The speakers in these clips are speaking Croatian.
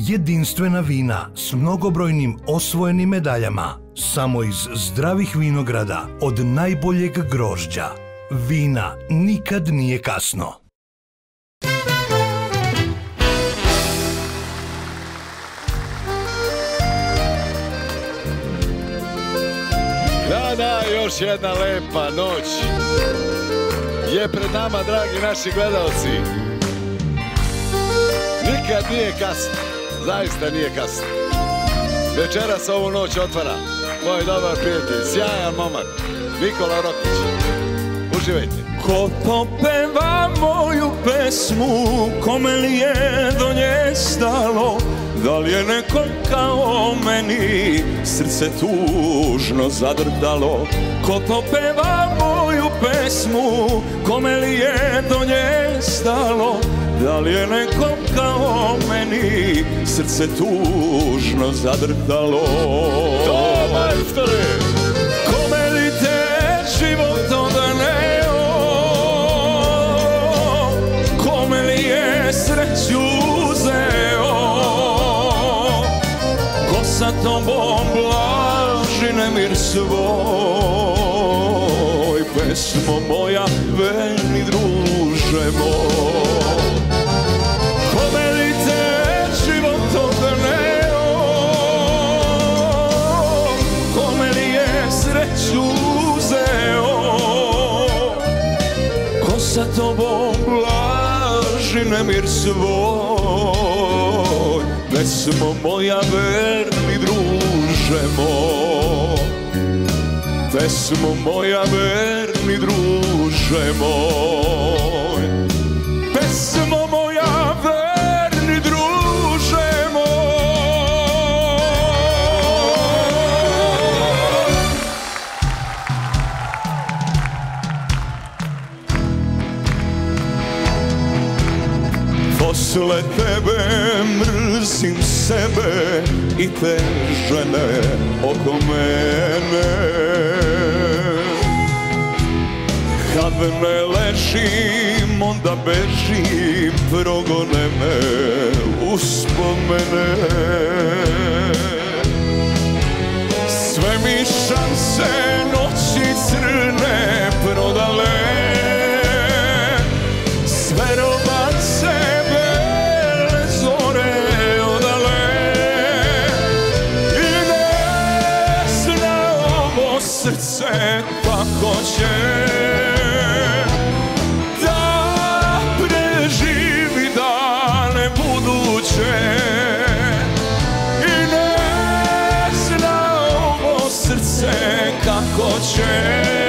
Jedinstvena vina s mnogobrojnim osvojenim medaljama. Samo iz zdravih vinograda od najboljeg grožđa. Vina nikad nije kasno. Da, još jedna lepa noć je pred nama, dragi naši gledalci. Nikad nije kasno, zaista nije kasno. Večeras ovu noć otvara moj dobar prijatelj, sjajan momak, Nikola Rokić. Uživajte. Ko to moju pesmu, kome li je do nje stalo, da li je nekom kao meni srce tužno zadrdalo? Ko to peva moju pesmu, kome li je do nje stalo, da li je nekom kao meni. Srce tužno zadrdalo? To, majstore! Kome li te život odneo? Kome li je sreću uzeo? Ko sa tobom blaži nemir svoj? Pesmo moja, verni druže moj sa tobom blaži nemir svoj. Pesmo moja verni druže moj. Pesmo moja verni druže moj. Pesmo moja Posle tebe mrzim sebe i te žene oko mene. Kad ne ležim, onda bežim, progone me uspomene. Sve mi šanse noći crne prodale će Da preživi dane buduće. I ne zna ovo srce kako će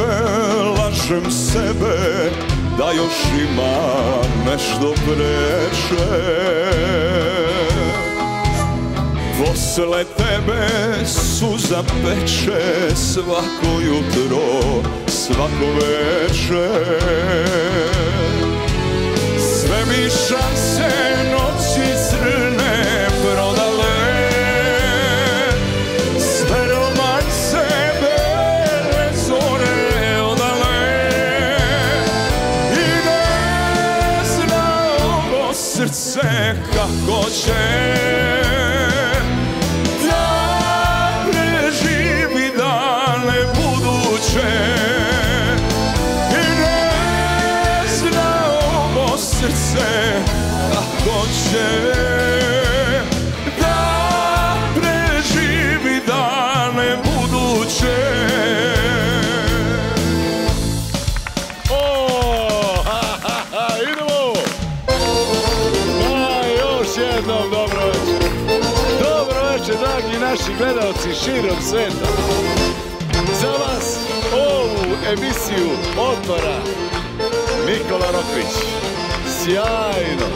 tebe lažem sebe da još ima nešto preče. Posle tebe suza peče svako jutro, svako večer srce kako će širom sveta. Za vas ovu emisiju otvara Rokvić. Sjajno.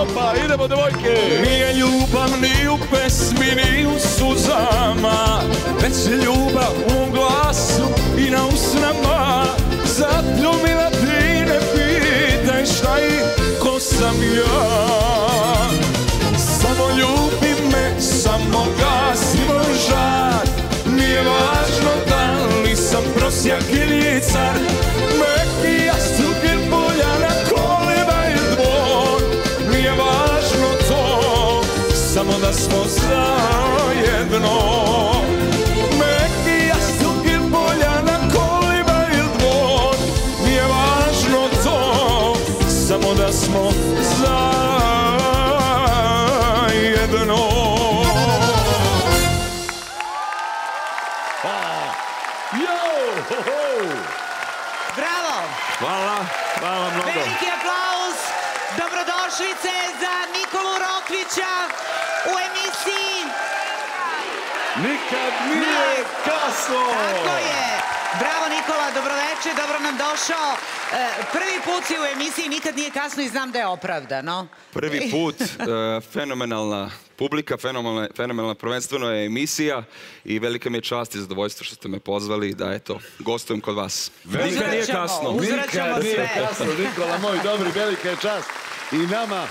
Opa, idemo devojke. Nije ljubav ni u pesmi ni u suzama Već je ljubav u glasu i na usnama Zato mila ti ne pitaj šta i ko sam ja Samo ljubi samo gasi moj žar. Nije važno da li sam prosjak ili car. Meki jastuk ili buljana koleba ili dvor. Nije važno to, samo da smo zajedno. Meki važno to, samo da došao. E, prvi put si u emisiji Nikad nije kasno i znam da je opravdano. Prvi put, e, fenomenalna publika, fenomenalna, fenomenalna prvenstveno je emisija i velika mi je čast i zadovoljstvo što ste me pozvali da eto, gostujem kod vas. Nikad nije kasno. Nikad nije sve. kasno, Nikola moj, dobri, velika je čast. I nama,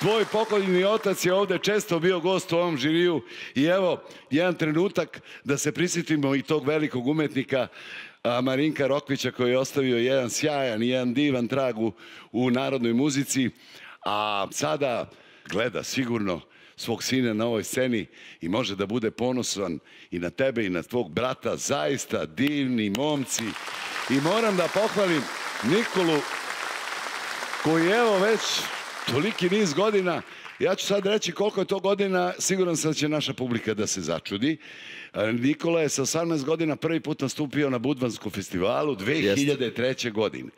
tvoj pokojni otac je ovdje često bio gost u ovom žiriju i evo, jedan trenutak da se prisjetimo i tog velikog umetnika Marinka Rokvića koji je ostavio jedan sjajan i jedan divan trag u, u narodnoj muzici, a sada gleda sigurno svog sina na ovoj sceni i može da bude ponosan i na tebe i na tvog brata, zaista divni momci. I moram da pohvalim Nikolu koji evo već toliki niz godina, ja ću sad reći koliko je to godina, siguran sam da će naša publika da se začudi. E, Nikola je sa 18 godina prvi put nastupio na Budvanskom festivalu 2003. godine.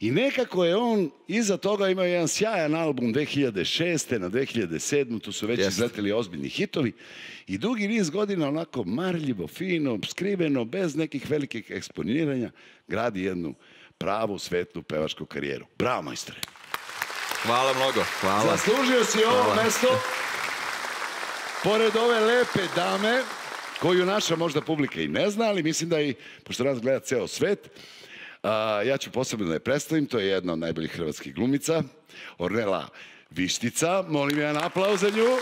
I nekako je on iza toga imao jedan sjajan album 2006. na 2007. Tu su već Jeste. izleteli ozbiljni hitovi. I dugi niz godina onako marljivo, fino, skriveno, bez nekih velikih eksponiranja, gradi jednu pravu, svetlu pevačku karijeru. Bravo, majstore! Hvala mnogo, hvala. Zaslužio si ovo Hvala. mesto. Pored ove lepe dame, koju naša možda publika i ne zna, ali mislim da i, pošto nas gleda ceo svet, a, ja ću posebno da je predstavim, to je jedna od najboljih hrvatskih glumica, Ornela Vištica, molim jedan aplauz za nju.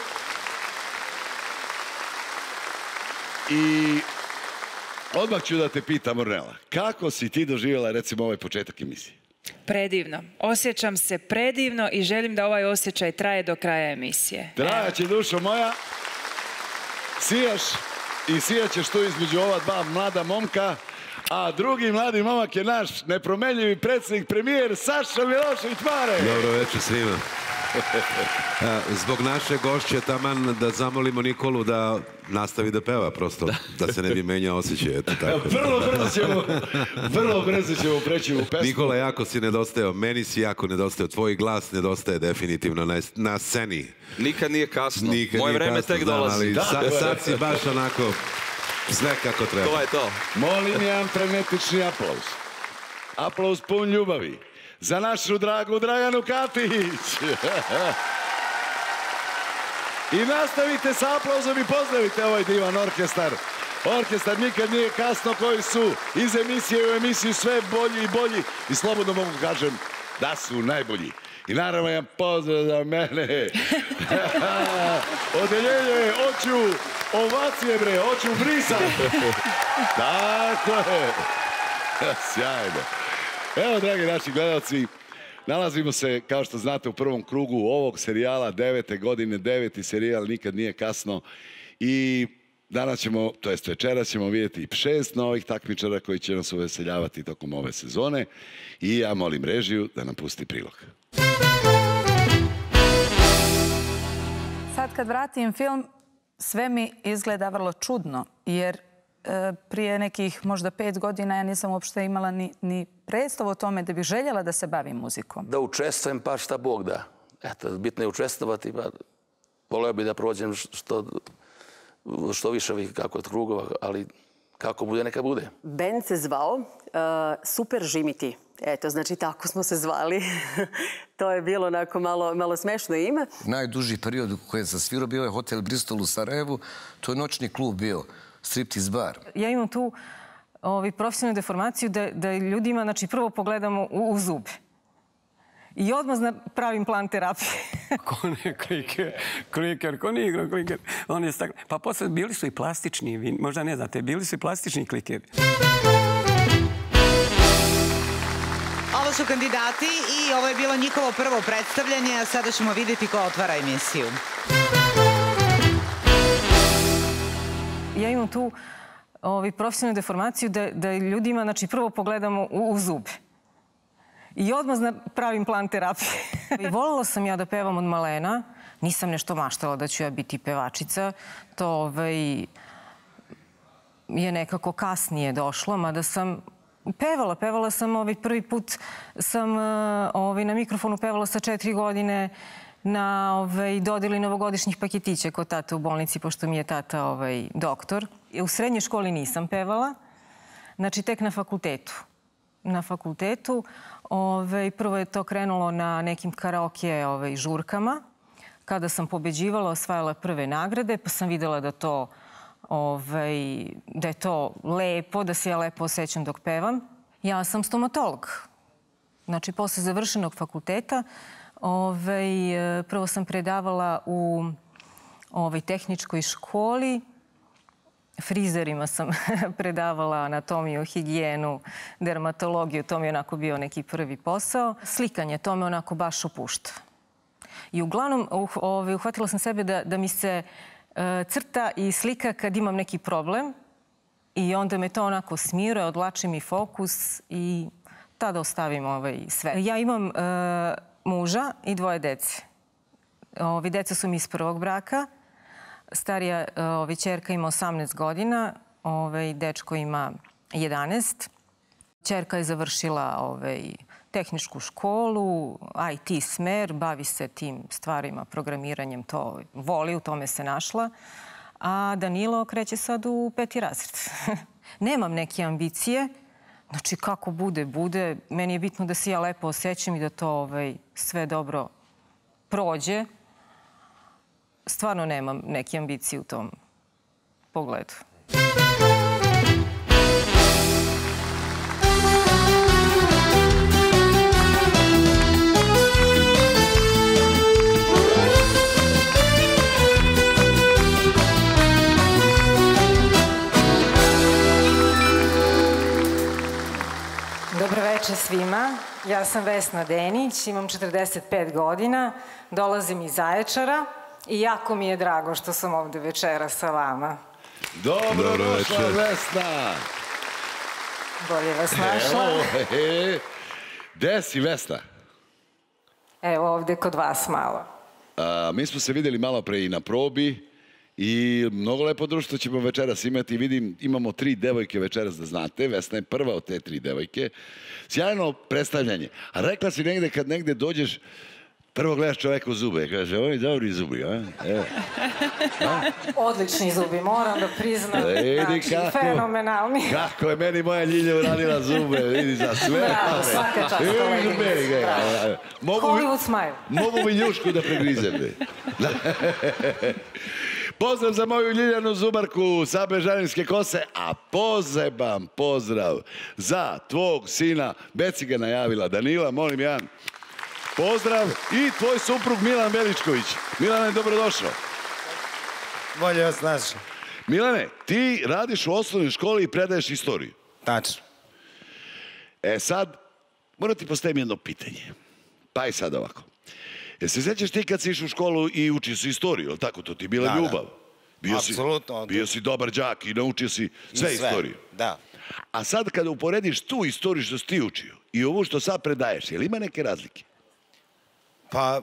I odmah ću da te pitam, Ornela, kako si ti doživjela recimo ovaj početak emisije? Predivno. Osjećam se predivno i želim da ovaj osjećaj traje do kraja emisije. Trajaće dušo moja. Sijaš i sijaćeš tu između ova dva mlada momka. A drugi mladi momak je naš nepromenljivi predsjednik, premijer Saša Milošević Mare. Dobro večer svima. Zbog naše gošće taman da zamolimo Nikolu da nastavi da peva prosto, da se ne bi menjao osjećaj, eto tako. Vrlo brzo ćemo, vrlo brzo ćemo preći u pesmu. Nikola, jako si nedostajao, meni si jako nedostajao, tvoj glas nedostaje definitivno na, na sceni. Nikad nije kasno. Nikad Moje nije vreme kasno, tek dolazi. ali Da, sad si baš onako sve kako treba. To je to. Molim jedan frenetični aplauz. Aplauz pun ljubavi. Za našu dragu Draganu Katić. I nastavite sa aplauzom i pozdravite ovaj divan orkestar. Orkestar nikad nije kasno koji su iz emisije u emisiju sve bolji i bolji. I slobodno mogu kažem da su najbolji. I naravno jedan pozdrav za mene. Odeljenje, oću, ovacije bre, oću brisat. Tako je. Sjajno. Evo, dragi naši gledalci, nalazimo se, kao što znate, u prvom krugu ovog serijala devete godine, deveti serijal, nikad nije kasno. I danas ćemo, to jest večera ćemo vidjeti šest novih takmičara koji će nas uveseljavati tokom ove sezone. I ja molim režiju da nam pusti prilog. Sad kad vratim film, sve mi izgleda vrlo čudno, jer e, prije nekih možda pet godina ja nisam uopšte imala ni, ni predstavu o tome da bih željela da se bavim muzikom. da učestvujem pa šta Bog da. Eto, bitno je učestvovati, pa voleo bi da prođem što, što više ovih kako krugova, ali kako bude, neka bude. Band se zvao uh, Super Žimiti. Eto, znači tako smo se zvali. to je bilo onako malo, malo smešno ime. Najduži period u kojem sam svirao bio je hotel Bristol u Sarajevu. To je noćni klub bio, striptease bar. Ja imam tu ovi, profesionalnu deformaciju da, da ljudima, znači prvo pogledamo u, u zube. I odmah pravim plan terapije. ko ne kliker, kliker, ko nije igrao kliker. On je stakle. Pa posle bili su i plastični, vi možda ne znate, bili su i plastični klikeri. Su kandidati i ovo je bilo njihovo prvo predstavljanje, a sada ćemo vidjeti ko otvara emisiju. Ja imam tu ovi, profesionalnu deformaciju da, da ljudima, znači prvo pogledamo u, u zube. I odmah pravim plan terapije. I voljela sam ja da pevam od malena. Nisam nešto maštala da ću ja biti pevačica. To ovaj, je nekako kasnije došlo, mada sam pevala. Pevala sam ovaj prvi put sam ovaj, na mikrofonu pevala sa četiri godine na ovaj, dodeli novogodišnjih paketića kod tata u bolnici, pošto mi je tata ovaj, doktor. U srednjoj školi nisam pevala, znači tek na fakultetu. Na fakultetu Ove, prvo je to krenulo na nekim karaoke ove, žurkama. Kada sam pobeđivala, osvajala prve nagrade, pa sam videla da to ovaj, da je to lepo, da se ja lepo osjećam dok pevam. Ja sam stomatolog. Znači, posle završenog fakulteta, ovaj, prvo sam predavala u ovaj, tehničkoj školi, frizerima sam predavala anatomiju, higijenu, dermatologiju. To mi je onako bio neki prvi posao. Slikanje, to me onako baš opušta. I uglavnom uh, ovaj, uhvatila sam sebe da, mi se crta i slika kad imam neki problem i onda me to onako smire, odlači mi fokus i tada ostavim ovaj sve. Ja imam uh, muža i dvoje dece. Ovi deca su mi iz prvog braka. Starija ovaj, čerka ima 18 godina, ovaj, dečko ima 11. Čerka je završila ovaj, tehničku školu, IT smer, bavi se tim stvarima, programiranjem, to voli, u tome se našla. A Danilo kreće sad u peti razred. Nemam neke ambicije, znači kako bude, bude. Meni je bitno da se ja lepo osjećam i da to ovaj, sve dobro prođe stvarno nemam neke ambicije u tom pogledu. Večer svima. Ja sam Vesna Denić, imam 45 godina, dolazim iz Zaječara. I jako mi je drago što sam ovde večera sa vama. Dobro, Dobro došla, Vesna! Bolje vas našla. Evo, he, Gde si, Vesna? Evo ovde kod vas malo. A, mi smo se videli malo pre i na probi i mnogo lepo društvo ćemo večeras imati. Vidim, imamo tri devojke večeras da znate. Vesna je prva od te tri devojke. Sjajno predstavljanje. A rekla si negde kad negde dođeš Prvo gledaš čoveka u zube, kaže, ovi dobri zubi, a? Evo. A? Odlični zubi, moram da priznam. E, vidi znači, kako, fenomenalni. Kako je meni moja Ljilja uradila zube, vidi za sve. Bravo, svaka čast, Hollywood smile. Mogu mi ljušku da pregrizem. Pozdrav za moju Ljiljanu Zubarku sa Bežaninske kose, a poseban pozdrav za tvog sina, Beci ga najavila, Danila, molim ja. Pozdrav i tvoj suprug Milan Veličković. Milane, dobrodošao. Bolje vas našao. Milane, ti radiš u osnovnoj školi i predaješ istoriju. Tačno. E sad, moram ti postavim jedno pitanje. Pa i sad ovako. Jel se sjećaš ti kad si išao u školu i učio si istoriju, ali tako? To ti je bila Da, ljubav. Bio. Si, bio si dobar đak i naučio si sve, I sve, istoriju. da. A sad kada uporediš tu istoriju što si ti učio i ovu što sad predaješ, jel ima neke razlike? Pa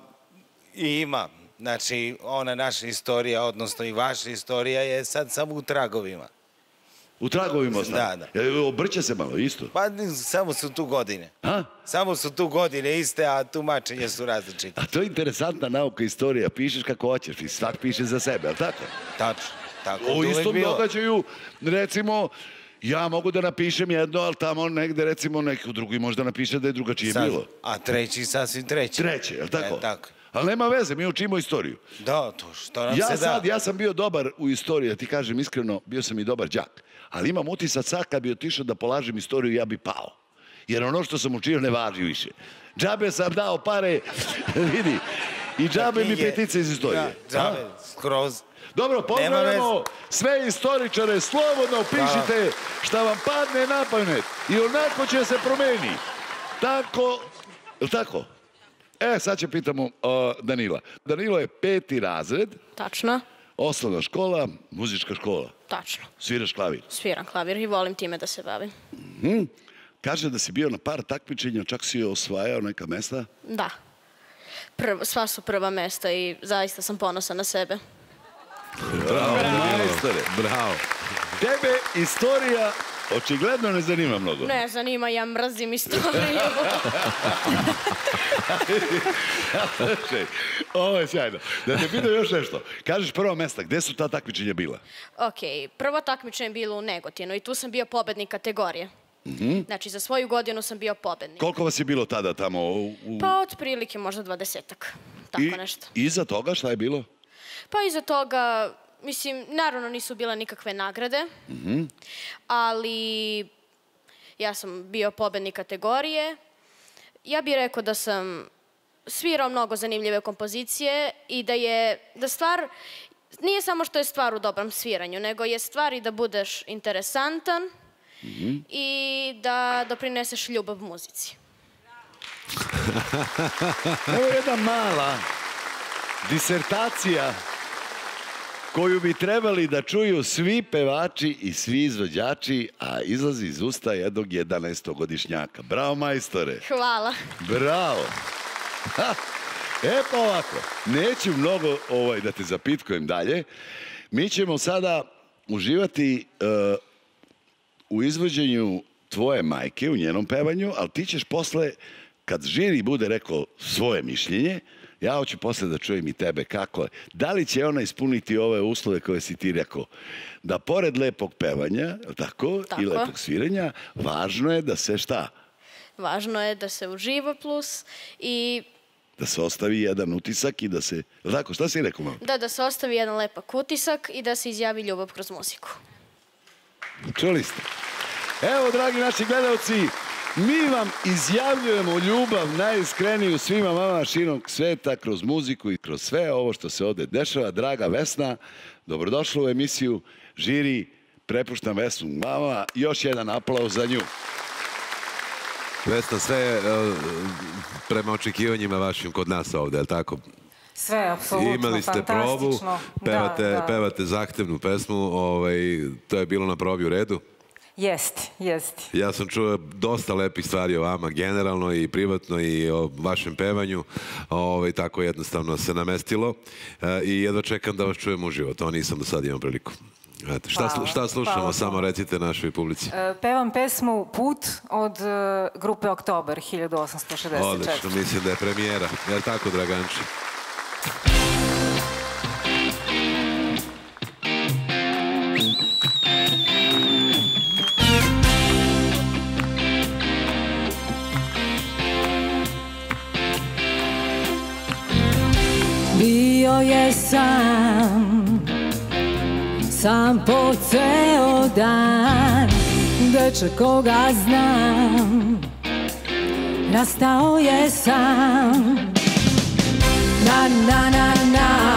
i ima. Znači, ona naša istorija, odnosno i vaša istorija je sad samo u tragovima. U tragovima sad? Da, da. Obrće se malo, isto? Pa samo su tu godine. A? Samo su tu godine iste, a tumačenje su različite. A to je interesantna nauka, istorija. Pišeš kako hoćeš i svak piše za sebe, ali tako? Tačno. Tako O istom događaju, recimo, Ja mogu da napišem jedno, ali tamo negde recimo neko drugi možda napiše da je drugačije Sad- bilo. A treći sasvim treći. Treće, je li tako? E, tako. Ali nema veze, mi učimo istoriju. Da, to što nam Ja se da. ja sam bio dobar u istoriji, da ti kažem iskreno, bio sam i dobar đak. Ali imam utisak sad kad bi otišao da polažem istoriju, ja bi pao. Jer ono što sam učio ne važi više. Džabe sam dao pare, vidi, i džabe mi petice iz istorije. Džabe, skroz. Dobro, pozdravljamo sve istoričare, slobodno pišite šta vam padne na pamet i onako će se promeni. Tako, je tako? E, sad će pitamo uh, Danila. Danilo je peti razred, Tačno, osnovna škola, muzička škola. tačno. Sviraš klavir. Sviram klavir i volim time da se bavim. Mhm. Kaže da si bio na par takmičenja, čak si osvajao neka mesta. Da. Prv, sva su prva mesta i zaista sam ponosan na sebe. Bravo, majstore. Bravo. Tebe istorija očigledno ne zanima mnogo. Ne zanima, ja mrzim istoriju. Ovo je sjajno. Da te pitam još nešto. Kažeš prva mesta, gde su ta takmičenja bila? ok, prvo takmičenje je bilo u Negotinu i tu sam bio pobednik kategorije. Mhm. Znači, za svoju godinu sam bio pobednik. Koliko vas je bilo tada tamo? U, u- Pa otprilike možda dvadesetak. Tako I, nešto. Iza toga šta je bilo? Pa iza toga, mislim, naravno nisu bile nikakve nagrade, Mhm. ali ja sam bio pobednik kategorije. Ja bih rekao da sam svirao mnogo zanimljive kompozicije i da je, da stvar, nije samo što je stvar u dobrom sviranju, nego je stvar i da budeš interesantan Mhm. i da doprineseš ljubav muzici. Evo jedna mala disertacija koju bi trebali da čuju svi pevači i svi izvođači, a izlazi iz usta jednog 11-godišnjaka. Bravo, majstore! Hvala. Bravo! Ha! E pa ovako, neću mnogo ovaj, da te zapitkujem dalje. Mi ćemo sada uživati e, u izvođenju tvoje majke, u njenom pevanju, ali ti ćeš posle, kad žiri bude rekao svoje mišljenje, ja hoću posle da čujem i tebe kako je. Da li će ona ispuniti ove uslove koje si ti rekao? Da pored lepog pevanja, tako, Tako. i lepog sviranja, važno je da se šta? Važno je da se uživa plus i Da se ostavi jedan utisak i da se... Tako, šta si rekao malo? da, da se ostavi jedan lepak utisak i da se izjavi ljubav kroz muziku. Čuli ste? Evo, dragi naši gledalci, mi vam izjavljujemo ljubav najiskreniju svima vama širom sveta kroz muziku i kroz sve ovo što se ovde dešava. Draga Vesna, dobrodošla u emisiju Žiri, prepuštam Vesnu vama. Još jedan aplauz za nju. Vesna, sve je e, prema očekivanjima vašim kod nas ovde, je li tako? Sve, apsolutno, Imali ste probu, pevate, Da, da. pevate zahtevnu pesmu, ovaj, to je bilo na probi u redu. Jeste, jeste. Ja sam čuo dosta lepih stvari o vama, generalno i privatno i o vašem pevanju. Ovaj, tako jednostavno se namestilo E, i jedva čekam da vas čujem uživo. To nisam do sad imao priliku. Eto, šta, slu- Hvala. šta slušamo? Hvala Samo recite našoj publici. E, Pevam pesmu Put od e, grupe Oktober 1864. Odlično, mislim da je premijera. Je li tako, Draganče? Je sam Sam po ceo dan Dečak koga znam Nastao je sam. Na na na Na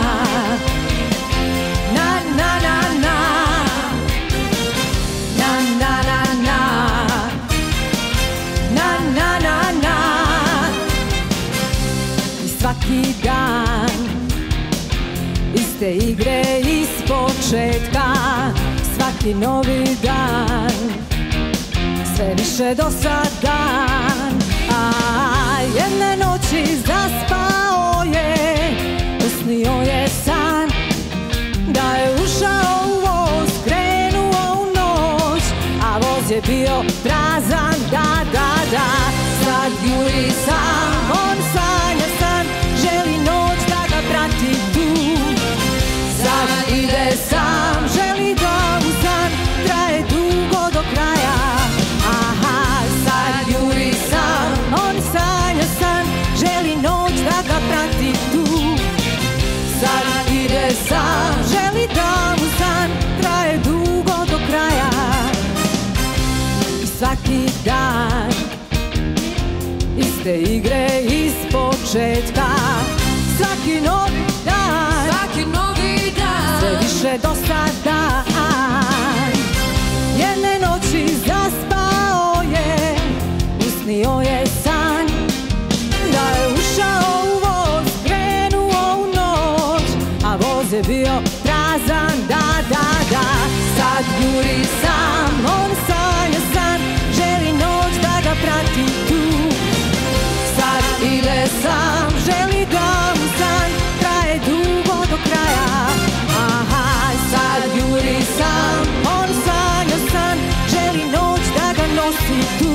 Iste igre iz početka Svaki novi dan. Sve više dosadan A jedne noći zaspao iste igre iz početka. Svaki novi dan Svaki novi dan. Sve više dosadan Jedne noći zaspao je Usnio je želi da mu san traje dugo do kraja Aha, sad juri sam, on sanja san Želi noć da ga nosi tu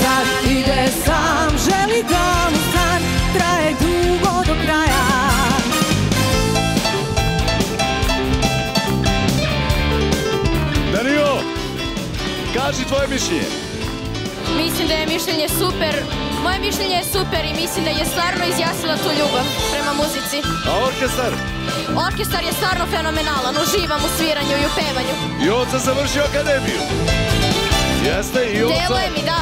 Sad ide sam, želi da mu san traje dugo do kraja Danilo, kaži tvoje mišljenje. Mislim da je mišljenje super. Moje mišljenje je super i mislim da je stvarno izjasnila tu ljubav prema muzici. A orkestar? Orkestar je stvarno fenomenalan, uživam u sviranju i u pevanju. I oca završio akademiju. Jeste, i oca. Deluje mi, da.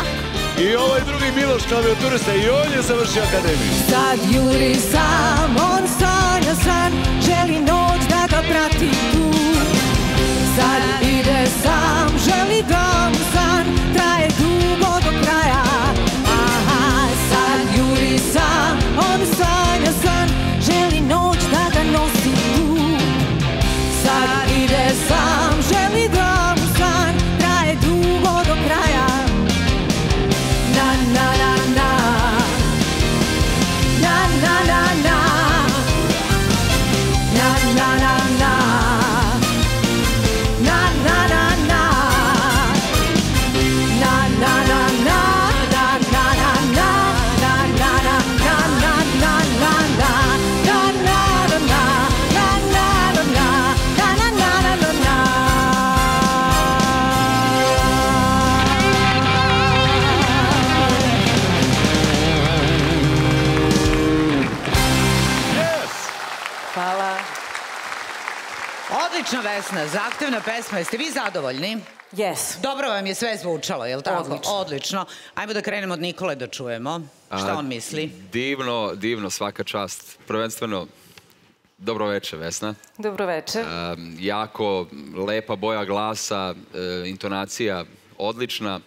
I ovaj drugi Miloš klavioturista, i on je završio akademiju. Sad juri sam, on sanja san Želi noć da ga prati tu Sad ide sam, želi da mu san Traje dugo do kraja on sanja san. Želi noć da ga nosi tu Sad ide sam, Vesna, zahtevna pesma. Jeste vi zadovoljni? Yes. Dobro vam je sve zvučalo, je li tako? Odlično. Odlično. Ajmo da krenemo od Nikole da čujemo. Šta A, on misli? Divno, divno, svaka čast. Prvenstveno, dobro večer, Vesna. Dobro večer. Um, jako lepa boja glasa, e, intonacija odlična.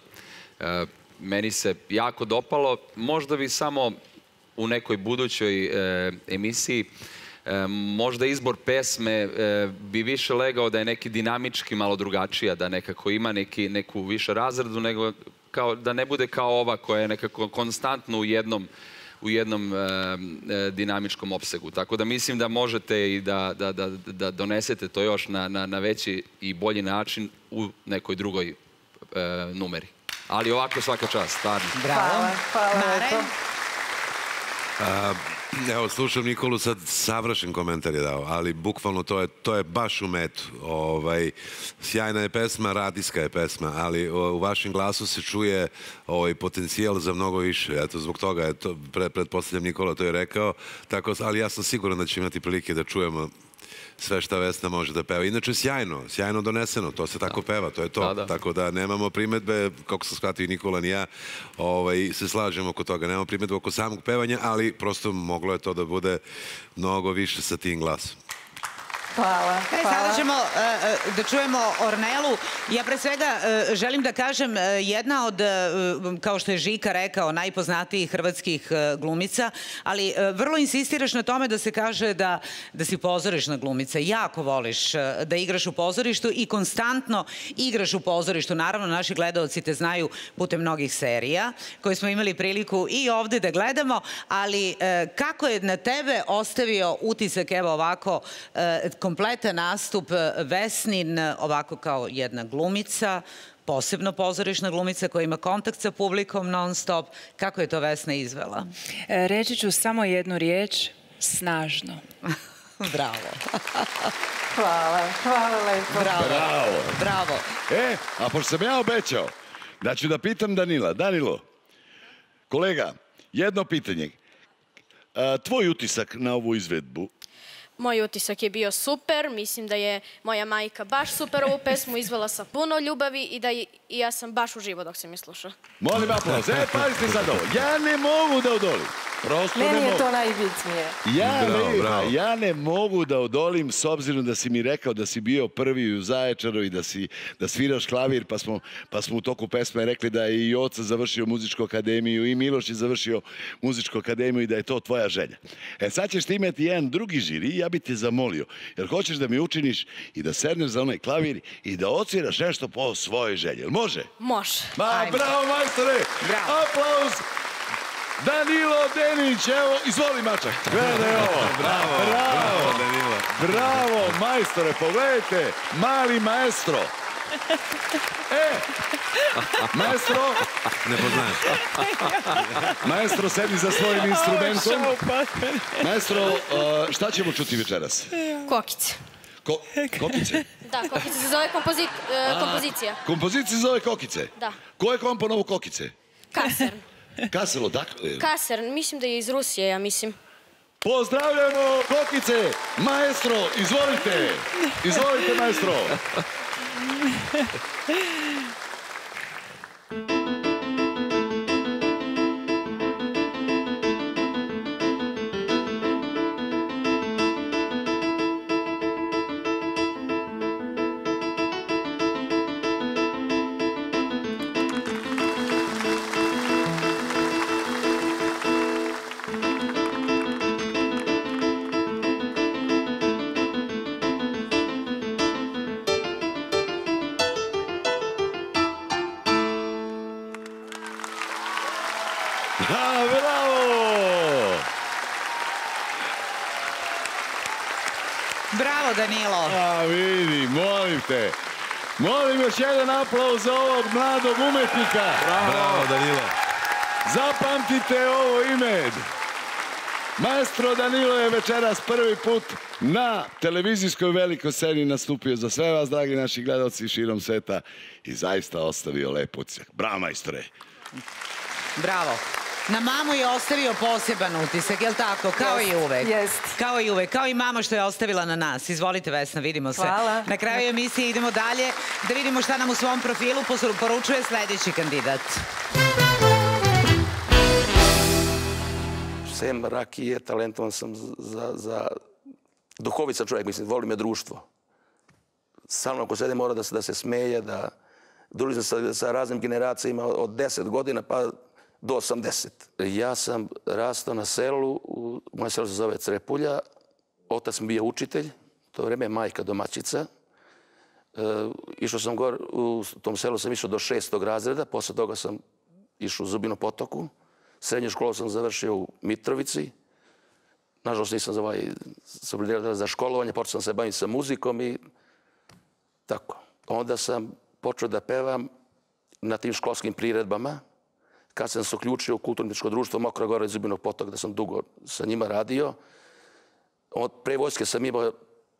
E, meni se jako dopalo. Možda bi samo u nekoj budućoj e, emisiji e, možda izbor pesme e, bi više legao da je neki dinamički malo drugačija, da nekako ima neki, neku više razredu, nego kao, da ne bude kao ova koja je nekako konstantno u jednom u jednom e, dinamičkom opsegu. Tako da mislim da možete i da, da, da, da donesete to još na, na, na veći i bolji način u nekoj drugoj numeri. Ali ovako svaka čast, stvarno. Bravo. Hvala lepo. Evo, slušam Nikolu, sad savršen komentar je dao, ali bukvalno to je, to je baš u metu. Ovaj, sjajna je pesma, radijska je pesma, ali u vašem glasu se čuje ovaj, potencijal za mnogo više. Eto, zbog toga je to, pre, pretpostavljam Nikola to je rekao, tako, ali ja sam siguran da ćemo imati prilike da čujemo sve šta Vesna može da peva. Inače, sjajno, sjajno doneseno, to se tako peva, to je to. Da, da. Tako da nemamo primetbe, kako sam shvatio i Nikola ni ja, ovaj, se slažemo oko toga. Nemamo primetbe oko samog pevanja, ali prosto moglo je to da bude mnogo više sa tim glasom. Hvala. E, sada ćemo e, e, da čujemo Ornelu. Ja pre svega e, želim da kažem jedna od, kao što je Žika rekao, najpoznatijih hrvatskih glumica, ali vrlo insistiraš na tome da se kaže da, da si pozorišna glumica. Jako voliš da igraš u pozorištu i konstantno igraš u pozorištu. Naravno, naši gledaoci te znaju putem mnogih serija koje smo imali priliku i ovde da gledamo, ali kako je na tebe ostavio utisak, evo ovako, kompletan nastup e, Vesnin, e, ovako kao jedna glumica, posebno pozorišna glumica koja ima kontakt sa publikom non stop. Kako je to Vesna izvela? E, Reći ću samo jednu riječ, snažno. Bravo. Hvala, hvala lepo. Bravo. Bravo. Bravo. E, a pošto sam ja obećao da ću da pitam Danila. Danilo, kolega, jedno pitanje. Tvoj utisak na ovu izvedbu? Moj utisak je bio super, mislim da je moja majka baš super ovu pesmu izvela sa puno ljubavi i da i ja sam baš uživo dok sam je slušao. Molim aplauz. E, pazite sad ovo. Ja ne mogu da odolim. Prosto ne Meni je to najbitnije. Ja, Bravo, ne, bravo. ja ne mogu da odolim s obzirom da si mi rekao da si bio prvi u Zaječaru i da, si, da sviraš klavir, pa smo, pa smo u toku pesme rekli da je i Joca završio muzičku akademiju i Miloš je završio muzičku akademiju i da je to tvoja želja. E sad ćeš ti imati jedan drugi žiri i ja bi te zamolio, jer hoćeš da mi učiniš i da sedneš za onaj klavir i da odsviraš nešto po svojoj želji. Može? Može. Ma, bravo majstore! Aplauz! Danilo Denić, evo, izvoli mačak. Gledaj ovo. Bravo, bravo, Danilo. Bravo, majstore, pogledajte, mali maestro. E, maestro, Ne poznajem. maestro sedi za svojim instrumentom. Maestro, uh, šta ćemo čuti večeras? Kokice. Ko, kokice? Da, kokice se zove kompozit, kompozicija. Kompozicija zove kokice. Da. Ko je komponovao kokice? Kasern. Kaselo, dakle. Kasern, mislim da je iz Rusije, ja mislim. Pozdravljamo kokice! Maestro, izvolite! Izvolite, maestro! A, bravo! Bravo, Danilo. A vidi, molim te. Molim još jedan aplauz za ovog mladog umetnika. Bravo, Danilo. Zapamtite ovo ime. Maestro Danilo je večeras prvi put na televizijskoj velikoj sceni nastupio za sve vas, dragi naši gledalci širom sveta i zaista ostavio lep utisak. Bravo, majstore. Bravo. Na mamu je ostavio poseban utisak, jel tako? Kao i uvek. Kao i uvek. Kao i mama što je ostavila na nas. Izvolite Vesna, vidimo se. Hvala. Na kraju emisije idemo dalje da vidimo šta nam u svom profilu poručuje sledeći kandidat. Sem rakije, talentovan sam za, za duhovica čovjek, mislim, voli me društvo. Stalno ako sede mora da se, da se smeje, da družim se sa, sa raznim generacijama od 10 godina pa do 80. Ja sam rastao na selu, moje selo se zove Crepulja, otac mi bio učitelj, to vreme je majka domaćica. E, išao sam gor, u tom selu sam išao do šestog razreda, posle toga sam išao u Zubinu potoku. Srednju školu sam završio u Mitrovici. Nažalost nisam za, ovaj, za školovanje, počeo sam se baviti sa muzikom i tako. Onda sam počeo da pevam na tim školskim priredbama. Kad sam se uključio u kulturničko društvo Mokra Gora i Zubinog potok, da sam dugo sa njima radio. Od pre vojske sam imao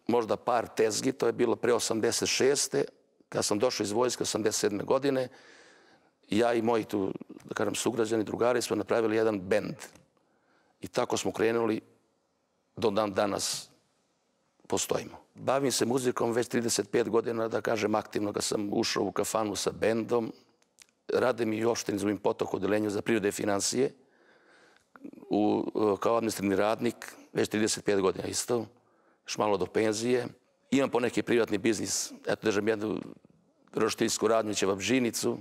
možda par tezgi, to je bilo pre 86. Kad sam došao iz vojske 87. godine, ja i moji tu, da kažem, sugrađani, drugari smo napravili jedan bend. I tako smo krenuli do dan danas postojimo. Bavim se muzikom već 35 godina, da kažem, aktivno kad sam ušao u kafanu sa bendom. Radim i u opštini potok odelenju za prirode i financije. U, kao administrativni radnik, već 35 godina isto, još malo do penzije. Imam po neki privatni biznis, eto držam jednu roštiljsku radnju, ćevabžinicu.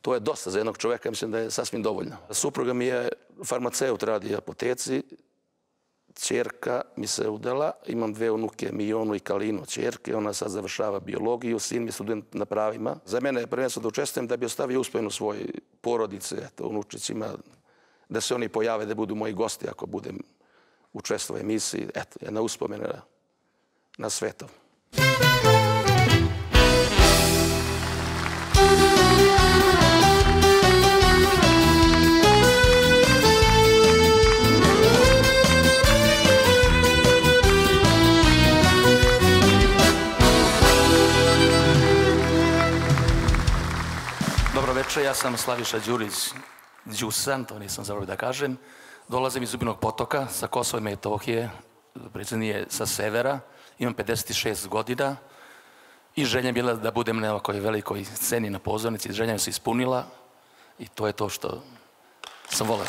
To je dosta za jednog čoveka, mislim da je sasvim dovoljno. Supruga mi je farmaceut, radi apoteci, Čerka mi se udala, imam dve unuke, Mijonu i Kalinu čerke, ona sad završava biologiju, sin mi student na pravima. Za mene je prvenstveno da učestvujem da bi ostavio uspojenu svoj porodice, eto, unučićima, da se oni pojave, da budu moji gosti ako budem učestvovao u emisiji. Eto, jedna uspomena na, na sve večer, ja sam Slaviša Đurić Đusan, to nisam zaboravio da kažem. Dolazim iz Zubinog potoka, sa Kosova i Metohije, preciznije sa severa. Imam 56 godina. I želja je bila da budem na ovakvoj velikoj sceni na pozornici. Želja mi se ispunila i to je to što sam voleo.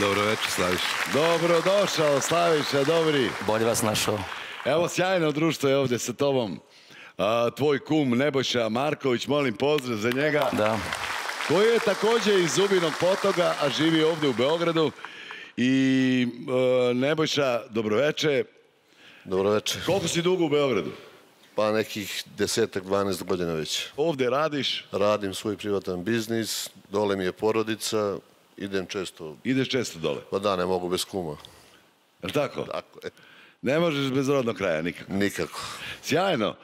Dobro večer, Slaviš. Dobro došao, Slaviša, dobri. Bolje vas našao. Evo, sjajno društvo je ovdje sa tobom. A, tvoj kum Nebojša Marković, molim pozdrav za njega. Da. Koji je također iz Zubinog potoga, a živi ovdje u Beogradu. I e, Nebojša, dobro večer. Dobro večer. Koliko si dugo u Beogradu? Pa nekih desetak, 12 godina već. Ovdje radiš? Radim svoj privatan biznis, dole mi je porodica, idem često. Ideš često dole? Pa da, ne mogu bez kuma. Jel tako? Tako je. Ne možeš bez rodnog kraja nikako. Nikako. Sjajno.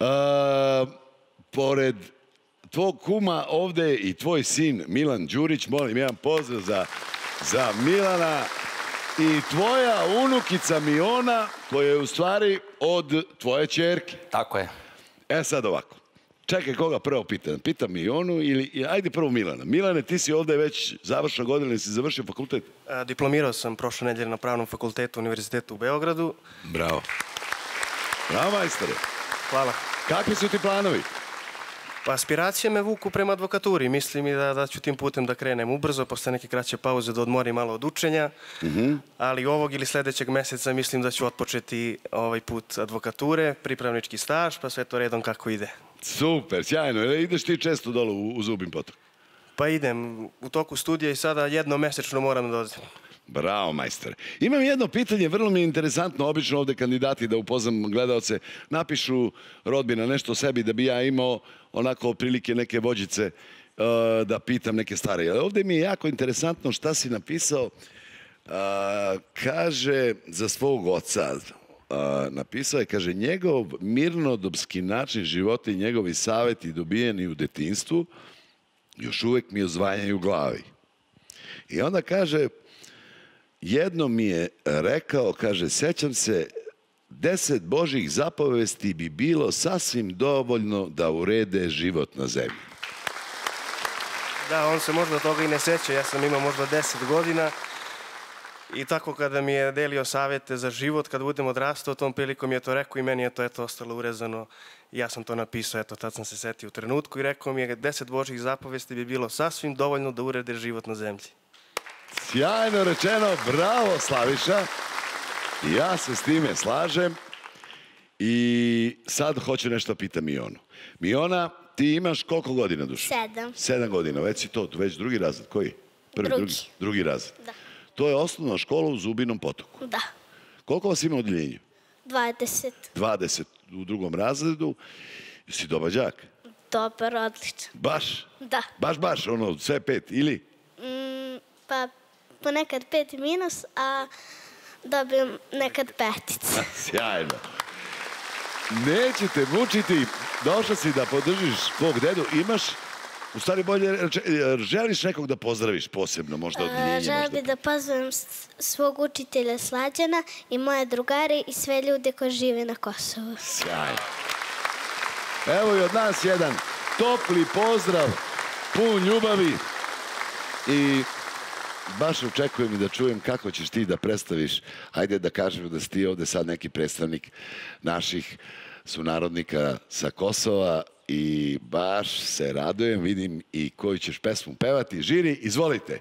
E, pored tvog kuma ovdje je i tvoj sin Milan Đurić. Molim jedan pozdrav za, za Milana. I tvoja unukica Miona koja je u stvari od tvoje čerke. Tako je. E sad ovako. Čekaj, koga prvo pitam? Pitam Mionu ili, ili- ajde prvo Milana. Milane, ti si ovdje već završna godina ili si završio fakultet? A, Diplomirao sam prošle nedelje na Pravnom fakultetu Univerzitetu u Beogradu. Bravo. Bravo, majstore. Hvala. Kakvi su ti planovi? Pa aspiracije me vuku prema advokaturi. Mislim i da, da ću tim putem da krenem ubrzo, posle neke kraće pauze da odmorim malo od učenja. Mhm. Ali ovog ili sljedećeg meseca mislim da ću otpočeti ovaj put advokature, pripravnički staž, pa sve to redom kako ide. Super, sjajno. E, Ideš ti često dole u, u Zubin potok? Pa idem u toku studija i sada jednom mesečno moram da odem. Bravo, majstore. Imam jedno pitanje, vrlo mi je interesantno, obično ovdje kandidati da upoznam gledalce, napišu rodbina nešto o sebi da bi ja imao onako otprilike neke vođice e, da pitam neke stvari. Ali ovdje mi je jako interesantno šta si napisao. E, kaže za svog oca, e, napisao je, kaže, njegov mirnodopski način života i njegovi savjeti dobijeni u detinstvu još uvijek mi ozvanjaju u glavi. I onda kaže, jedno mi je rekao, kaže, sećam se, deset Božih zapovesti bi bilo sasvim dovoljno da urede život na zemlji. Da, on se možda toga i ne seća. Ja sam imao možda 10 godina i tako kada mi je delio savjete za život, kad budem odrastao, tom prilikom je to rekao i meni je to eto ostalo urezano. Ja sam to napisao, eto, tad sam se setio u trenutku i rekao mi je 10 Božih zapovesti bi bilo sasvim dovoljno da urede život na zemlji. Sjajno rečeno, bravo Slaviša. Ja se s time slažem i sad hoću nešto pitam Mionu. Miona, ti imaš koliko godina duša? Sedam. Sedam godina, već si to, već drugi razred, koji? Prvi, Drugi. drugi, drugi razred. Da. To je osnovna škola u Zubinom potoku. Da. Koliko vas ima u odjeljenju? 20. 20 u drugom razredu. Si dobar đak? Dobar, odličan. Baš? Da. Baš, baš, ono, sve pet, ili? Mm, pa ponekad pet minus, a dobijem nekad petice. Sjajno. Neću te mučiti, došla si da podržiš svog dedu, imaš, u stvari bolje, želiš nekog da pozdraviš posebno, možda od A, Ljinje, Želim bi da s- svog učitelja Slađana i moje drugare i sve ljude koji žive na Kosovu. Sjajno. Evo i od nas jedan topli pozdrav, pun ljubavi i baš očekujem i da čujem kako ćeš ti da predstaviš, ajde da kažemo da si ti ovdje sad neki predstavnik naših sunarodnika sa Kosova i baš se radujem, vidim i koju ćeš pesmu pevati. Žiri, izvolite.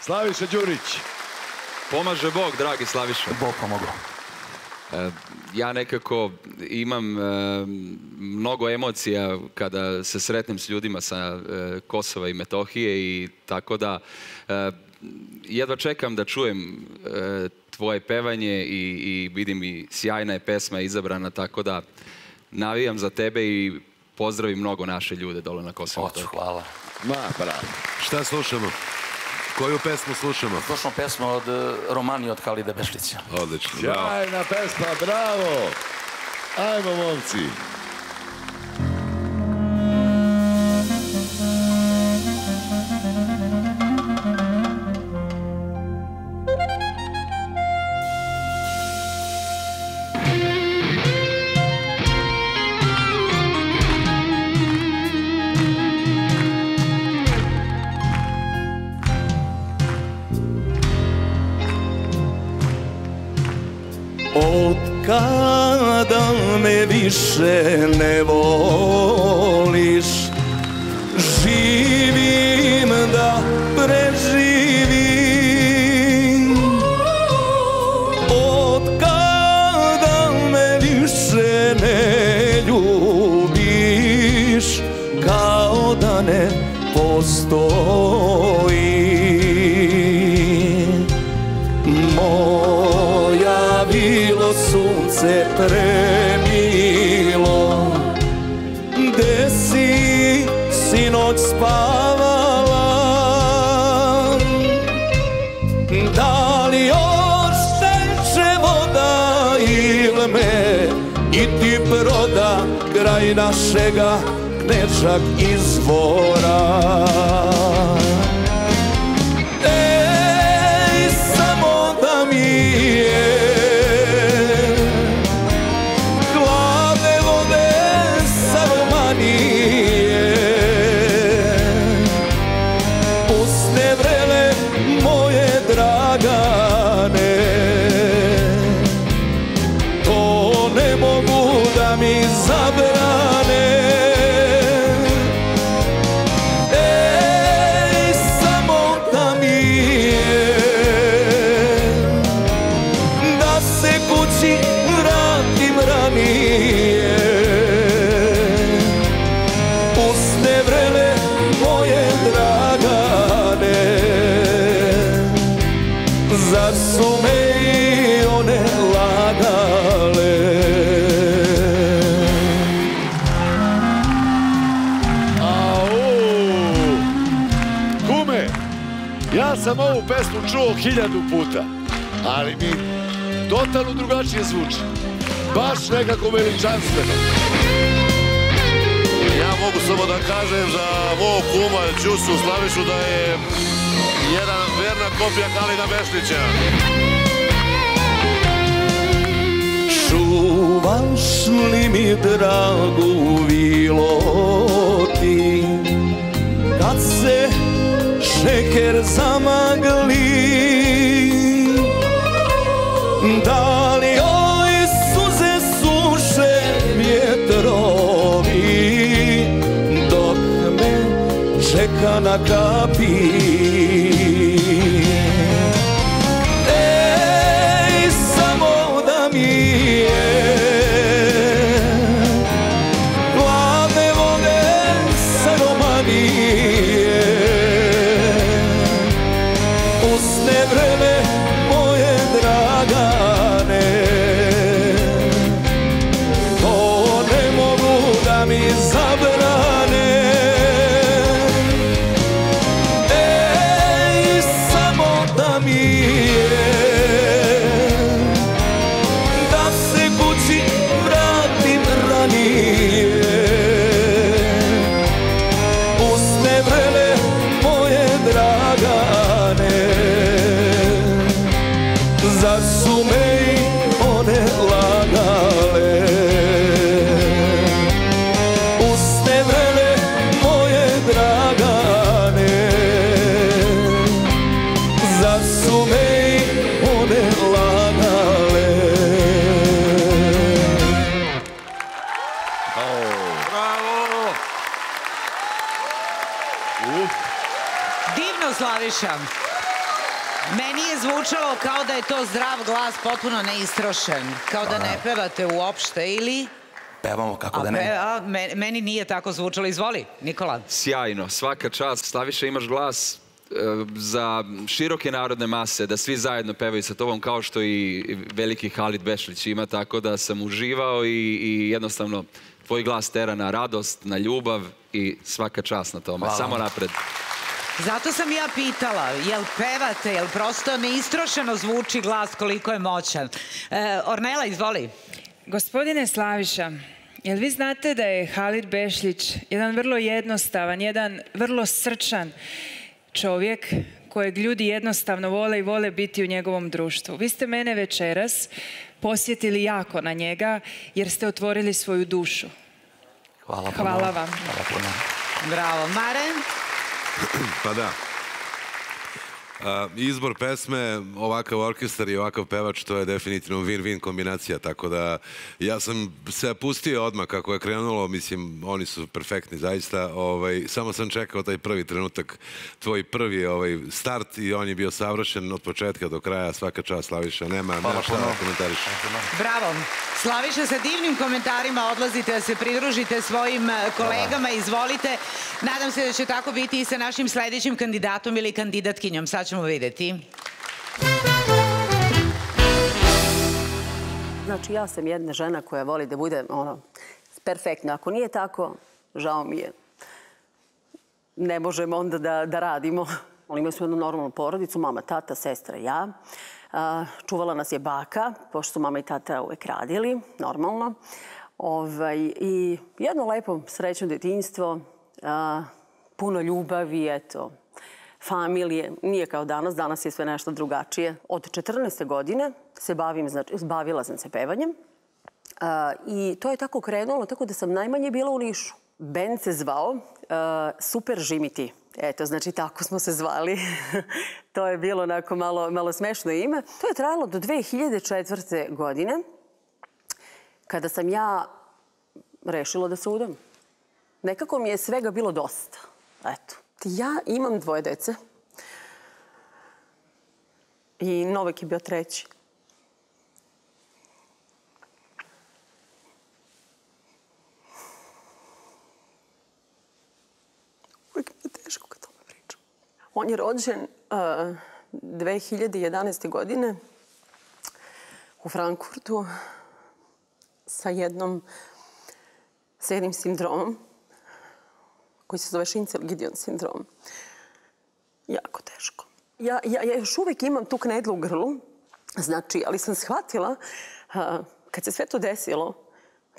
Slaviša Đurić. Pomaže Bog, dragi Slaviša. Bog pomogao. E, Ja nekako imam e, mnogo emocija kada se sretnem s ljudima sa e, Kosova i Metohije i tako da jedva čekam da čujem e, tvoje pevanje i, i vidim i sjajna je pesma izabrana, tako da navijam za tebe i pozdravim mnogo naše ljude dole na Kosovo. Oću, hvala. Ma, bravo. Šta slušamo? Koju pesmu slušamo? Slušamo pesmu od e, Romani od Kalide Bešlića. Odlično, bravo. Sjajna pesma, bravo! Ajmo, momci. Kada me više ne voliš. Živim sunce premilo. Gde si sinoć spavala? Da li još teče voda ili me I ti broda kraj našega knečak izvora čuo hiljadu puta, ali mi totalno drugačije zvuči. Baš nekako veličanstveno. Ja mogu samo da kažem za mog kuma Ćusu Slavišu da je jedna verna kopija Kalina Bešlića. Čuvaš li mi dragu vilo ti Kad se šeker zamagli. Da li oj suze suše vjetrovi Dok me čeka na kapi potpuno neistrošen. Kao da ne pevate uopšte ili... Pevamo kako da ne. pe- a, me- meni nije tako zvučalo. Izvoli, Nikola. Sjajno, svaka čast. Slaviša, imaš glas e, za široke narodne mase, da svi zajedno pevaju sa tobom, kao što i veliki Halid Bešlić ima, tako da sam uživao i, i jednostavno tvoj glas tera na radost, na ljubav i svaka čast na tome. Hvala. Samo napred. Zato sam ja pitala, jel pevate, jel prosto neistrošeno zvuči glas koliko je moćan. E, Ornela, izvoli. Gospodine Slaviša, jel vi znate da je Halid Bešlić jedan vrlo jednostavan, jedan vrlo srčan čovjek kojeg ljudi jednostavno vole i vole biti u njegovom društvu. Vi ste mene večeras posjetili jako na njega jer ste otvorili svoju dušu. Hvala puno. Hvala vam. Hvala puno. Bravo. Maren? Pa da. A, izbor pesme, ovakav orkestar i ovakav pevač, to je definitivno win-win kombinacija, tako da ja sam se pustio odmah kako je krenulo, mislim, oni su perfektni zaista, ovaj, samo sam čekao taj prvi trenutak, tvoj prvi ovaj, start i on je bio savršen od početka do kraja, svaka čast Slaviša, nema, nema šta da komentariš. Bravo. Slaviša, sa divnim komentarima odlazite da se pridružite svojim eh, kolegama, izvolite. Nadam se da će tako biti i sa našim sledećim kandidatom ili kandidatkinjom. Sad ćemo videti. Znači, ja sam jedna žena koja voli da bude ono, perfektna. Ako nije tako, žao mi je. Ne možemo onda da, radimo. Ali imali smo jednu normalnu porodicu, mama, tata, sestra, ja. Čuvala nas je baka, pošto su mama i tata uvek radili, normalno. Ovaj, I jedno lepo, srećno detinjstvo, puno ljubavi, eto, familije. Nije kao danas, danas je sve nešto drugačije. Od 14. godine se bavim, znači, bavila sam se pevanjem. A, I to je tako krenulo, tako da sam najmanje bila u Nišu. Band se zvao Super Žimiti. Eto, znači tako smo se zvali. to je bilo onako malo, malo smešno ime. To je trajalo do 2004. godine, kada sam ja rešila da se. Nekako mi je svega bilo dosta. Eto. Ja imam dvoje dece. I Novak je bio treći. Uvijek mi je teško kad tome pričam. On je rođen uh, 2011. godine u Frankfurtu sa jednom sa jednim sindromom koji se zove Schinzel-Gideon sindrom. Jako teško. Ja, ja, ja još uvek imam tu knedlu u grlu, znači, ali sam shvatila kad se sve to desilo,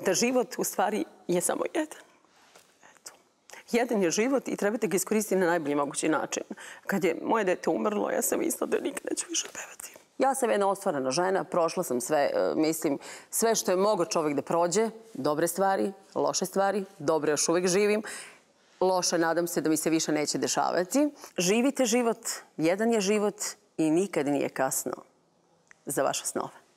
da život u stvari je samo jedan. Eto. Jedan je život i trebate ga iskoristiti na najbolji mogući način. Kad je moje dete umrlo, ja sam mislila da nikad neću više pevati. Ja sam jedna ostvarena žena, prošla sam sve, e, mislim, sve što je mogo čovjek da prođe, dobre stvari, loše stvari, dobre još uvek živim, loše nadam se da mi se više neće dešavati. Živite život, jedan je život i nikad nije kasno za vaše snove.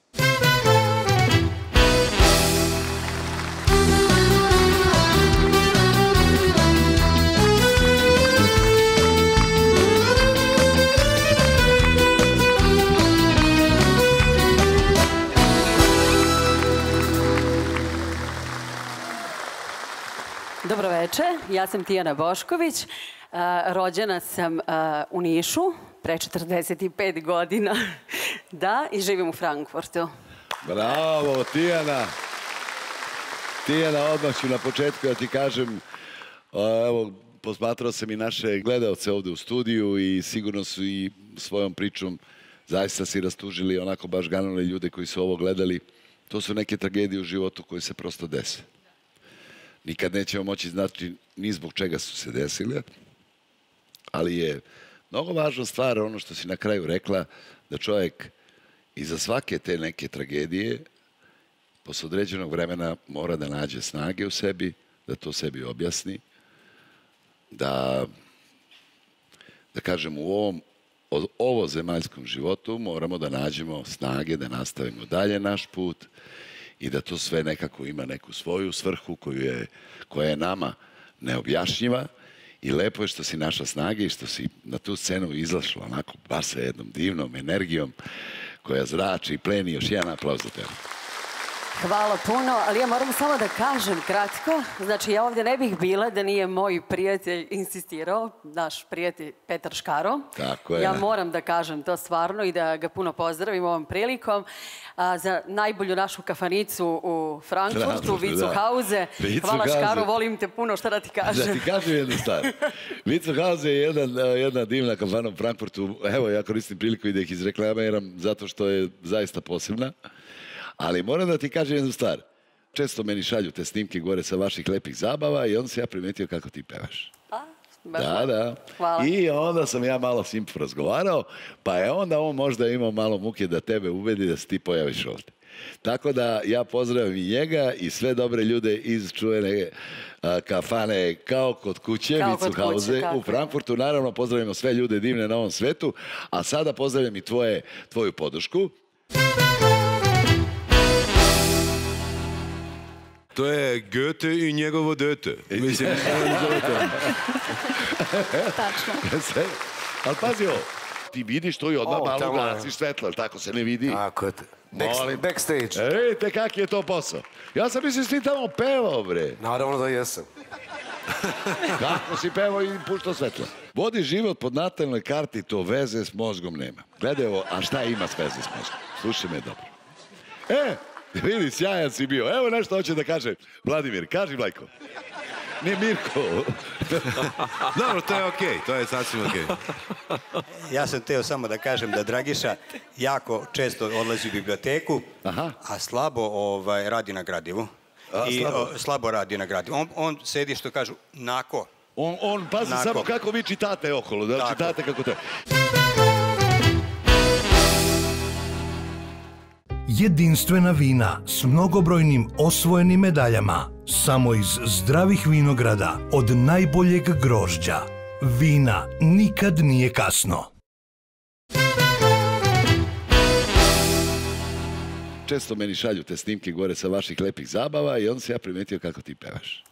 Dobro veče, ja sam Tijana Bošković. A, rođena sam a, u Nišu pre 45 godina. da, i živim u Frankfurtu. Bravo, Tijana. Tijana, odmah ću na početku da ti kažem, a, evo, posmatrao sam i naše gledalce ovde u studiju i sigurno su i svojom pričom zaista si rastužili onako baš ganule ljude koji su ovo gledali. To su neke tragedije u životu koje se prosto dese. Nikad nećemo moći znati ni zbog čega su se desile, ali je mnogo važna stvar ono što si na kraju rekla, da čovjek iza svake te neke tragedije posle određenog vremena mora da nađe snage u sebi, da to sebi objasni, da da kažem u ovom ovo zemaljskom životu moramo da nađemo snage da nastavimo dalje naš put i da to sve nekako ima neku svoju svrhu koja je nama neobjašnjiva i lepo je što si naša snage i što si na tu scenu izašla onako baš sa jednom divnom energijom koja zrači i pleni još jedan aplauz za tebe. Hvala puno, ali ja moram samo da kažem kratko. Znači, ja ovdje ne bih bila da nije moj prijatelj insistirao, naš prijatelj Petar Škaro. Tako je. Ja moram da kažem to stvarno i da ga puno pozdravim ovom prilikom. A, za najbolju našu kafanicu u Frankfurtu, Frankfurtu, Vicu da. Hauze. Vicu Hvala. Škaro, volim te puno, šta da ti kažem. Da ti kažem jednu stvar. Vico House je jedan, eh, jedna divna kafana u Frankfurtu. Evo, ja koristim priliku i da ih izreklamiram zato što je zaista posebna. Ali moram da ti kažem jednu stvar. Često meni šalju te snimke gore sa vaših lepih zabava i onda sam ja primetio kako ti pevaš. Baš Da, da. Hvala. I onda sam ja malo s njim razgovarao, pa je onda on možda imao malo muke da tebe ubedi da se ti pojaviš ovde. Tako da ja pozdravljam i njega i sve dobre ljude iz čuvene a, kafane kao kod kuće, Kao kod u. Frankfurtu. Naravno, pozdravljamo sve ljude divne na ovom svetu, a sada pozdravljam i tvoje, tvoju podršku. To je Goethe i njegovo dete. Mislim, Tačno. Ali pazi ovo, ti vidiš to i odmah O, malo tamo je. gasiš svetlo, jel tako se ne vidi? Tako je. Back- backstage. E, vidite kak je to posao. Ja sam mislio si ti tamo pevao, bre. Naravno da jesam. Kako si pevao i puštao svetlo? Vodi život pod natalnoj karti, to veze s mozgom nema. Gledaj ovo, a šta ima s veze s mozgom? Slušaj me dobro. E, vidi, sjajan si bio. Evo nešto hoće da kaže Vladimir. Kaži, Vlajko. Nije Mirko. Dobro, to je okej, to je sasvim okej. Ja sam teo samo da kažem da Dragiša jako često odlazi u biblioteku, a slabo ovaj, radi na gradivu. A, I, slabo? o, slabo radi na gradivu. On, on sedi što kažu nako. On, on pazi Nako. samo kako vi čitate okolo, da čitate kako to je. Jedinstvena vina s mnogobrojnim osvojenim medaljama. Samo iz zdravih vinograda od najboljeg grožđa. Vina nikad nije kasno. Često meni šalju te snimke gore sa vaših lepih zabava i onda sam ja primetio kako ti pevaš.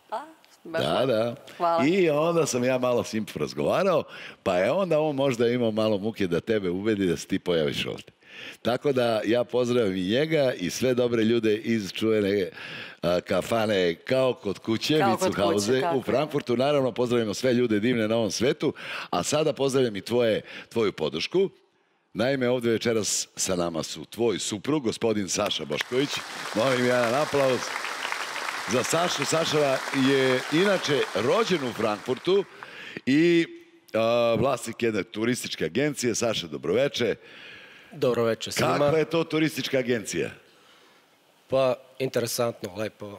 Baš Da, da. Hvala. I onda sam ja malo s njim razgovarao, pa je onda on možda imao malo muke da tebe ubedi da se ti pojaviš ovdje. Tako da ja pozdravljam i njega i sve dobre ljude iz čuvene a, kafane kao kod kuće, Kao kod Vicu kuće, tako u. Frankfurtu. Naravno pozdravljamo sve ljude divne na ovom svetu, a sada pozdravljam i tvoje, tvoju podršku. Naime, ovdje večeras sa nama su tvoj suprug, gospodin Saša Bošković. Molim jedan aplauz za Sašu. Saša je inače rođen u Frankfurtu i a, vlasnik jedne turističke agencije. Saša, dobroveče. Dobro večer svima. Kakva je to turistička agencija? Pa, interesantno, lepo.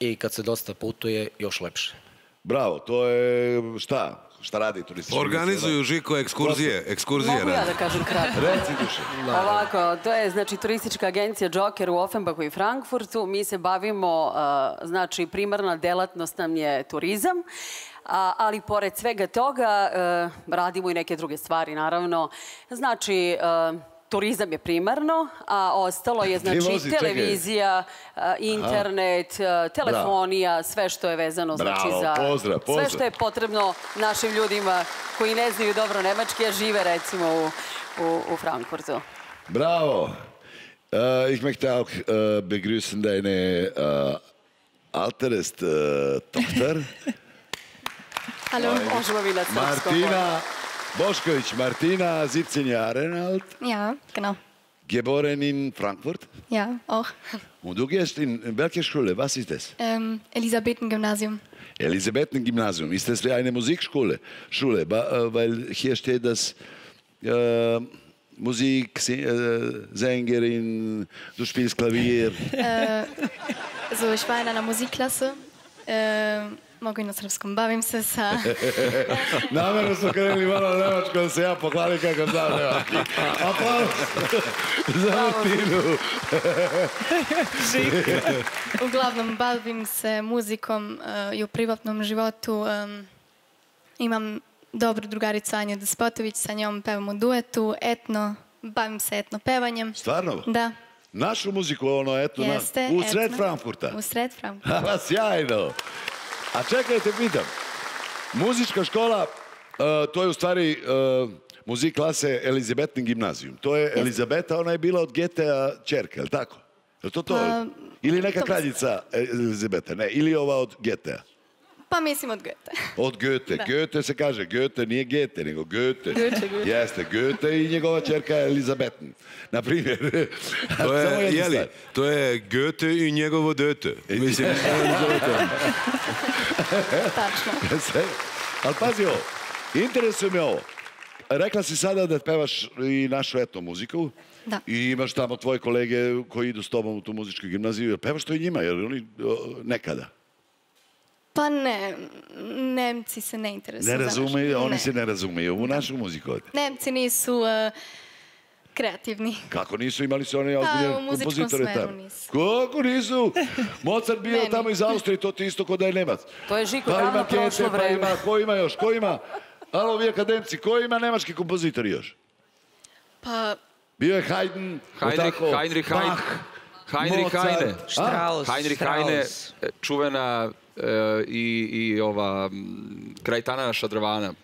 I kad se dosta putuje, još lepše. Bravo, to je šta? Šta radi turistička Organizuju Žiko ekskurzije, ekskurzije Mogu ja da kažem kratko? Reci duše. Ovako, to je znači turistička agencija Joker u Offenbachu i Frankfurtu. Mi se bavimo, znači primarna delatnost nam je turizam. A, ali pored svega toga radimo i neke druge stvari naravno. Znači turizam je primarno, a ostalo je znači vozi, televizija, uh, internet, uh, telefonija, sve što je vezano znači Bravo, za pozdrav, pozdrav. sve što je potrebno našim ljudima koji ne znaju dobro nemački, a žive recimo u, u, u Frankfurtu. Bravo. Äh, ich möchte auch äh, begrüßen deine äh, alterest äh, Tochter. Hallo. Martina Bošković. Martina, 17 Jahre alt, Ja, genau. geboren in Frankfurt. Ja, auch. Und du gehst in welche Schule? Was ist das? Ähm, Elisabethengymnasium. Elisabethengymnasium. Ist das wie eine Musikschule? Schule, äh, weil hier steht das äh, Musik, Si- Sängerin, du spielst Klavier. Äh, also ich war in einer Musikklasse. Äh, mogu i na srpskom. Bavim se sa... Namjerno su krenuli malo na nemačko da se ja pohvalim kako znam nemački. Aplauz za Martinu. Uglavnom, bavim se muzikom uh, i u privatnom životu. Um, imam dobru drugaricu Anju Despotović, sa njom pevam u duetu, etno, bavim se etno pevanjem. Stvarno? Da, Našu muziku, ono, jeste. u sred etno. Frankfurta. U sred Frankfurta. Sjajno. A čekajte, pitam. Muzička škola, e, to je u stvari uh, muzik klase Elizabetni gimnazijum. To je Elizabeta, ona je bila od Getea čerka, je li tako? Je li to to? Pa, ili neka to- kraljica Elizabeta, ne, ili ova od Getea. Pa mislim od Goethe. Od Goethe. Da. Goethe se kaže, Goethe nije Goethe, nego Goethe. Goethe, Goethe. Jeste, Goethe i njegova čerka Elizabeten. Na primjer. To je, jeli, stvar. to je Goethe i njegovo dete. Mislim, Tačno. Sve. Ali pazi ovo, interesuje me ovo. Rekla si sada da pevaš i našu etno muziku. Da. I imaš tamo tvoje kolege koji idu s tobom u tu muzičku gimnaziju. Pevaš to i njima, jer oni nekada. Pa ne, Nemci se ne interesuju Ne razumeju, oni ne. se ne razumiju u našu muziku. Nemci nisu uh, kreativni. Kako nisu imali su oni Pa, ozbiljne u muzičkom kompozitore smeru tamo? nisu. Kako nisu? Mozart bio Meni. tamo iz Austrije, to ti isto kod da je Nemac. To je Žiko Pa davno ima prošlo pa vreme. ima, ko ima još, ko ima? Alo, vi akademci, ko ima nemački kompozitor još? Pa, Bio je Haydn, Heinrich, tako, Heinrich Bach, Heine. Heinrich. Heine. Strauss, Heinrich. Heine, e, čuvena e, i, i ova krajtana šadrovana.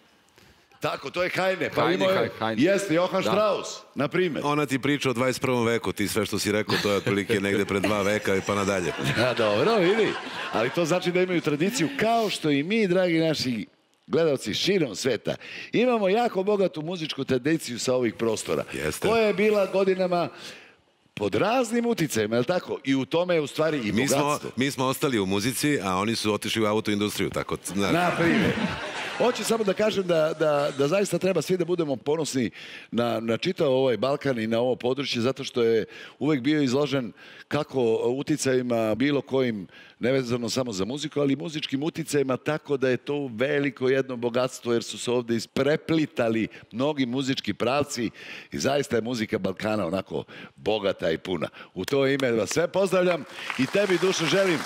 Tako, to je Heine. Pa imao je, Heine. jeste, Johann Da. Strauss, na primjer. Ona ti priča o 21. veku, ti sve što si rekao, to je otprilike negde pred dva veka i pa nadalje. A, dobro, vidi. Ali to znači da imaju tradiciju kao što i mi, dragi naši gledalci širom sveta, imamo jako bogatu muzičku tradiciju sa ovih prostora. Jeste. Koja je bila godinama pod raznim uticajima, je li tako? I u tome je u stvari i Mi smo, bogatstvo. mi smo ostali u muzici, a oni su otišli u autoindustriju, tako. Na primjer. Hoću samo da kažem da, da, da zaista treba svi da budemo ponosni na, na čitav ovaj Balkan i na ovo područje, zato što je uvek bio izložen kako uticajima bilo kojim, nevezano samo za muziku, ali muzičkim uticajima, tako da je to veliko jedno bogatstvo, jer su se ovde ispreplitali mnogi muzički pravci i zaista je muzika Balkana onako bogata i puna. U to ime vas sve pozdravljam i tebi, Dušo, želim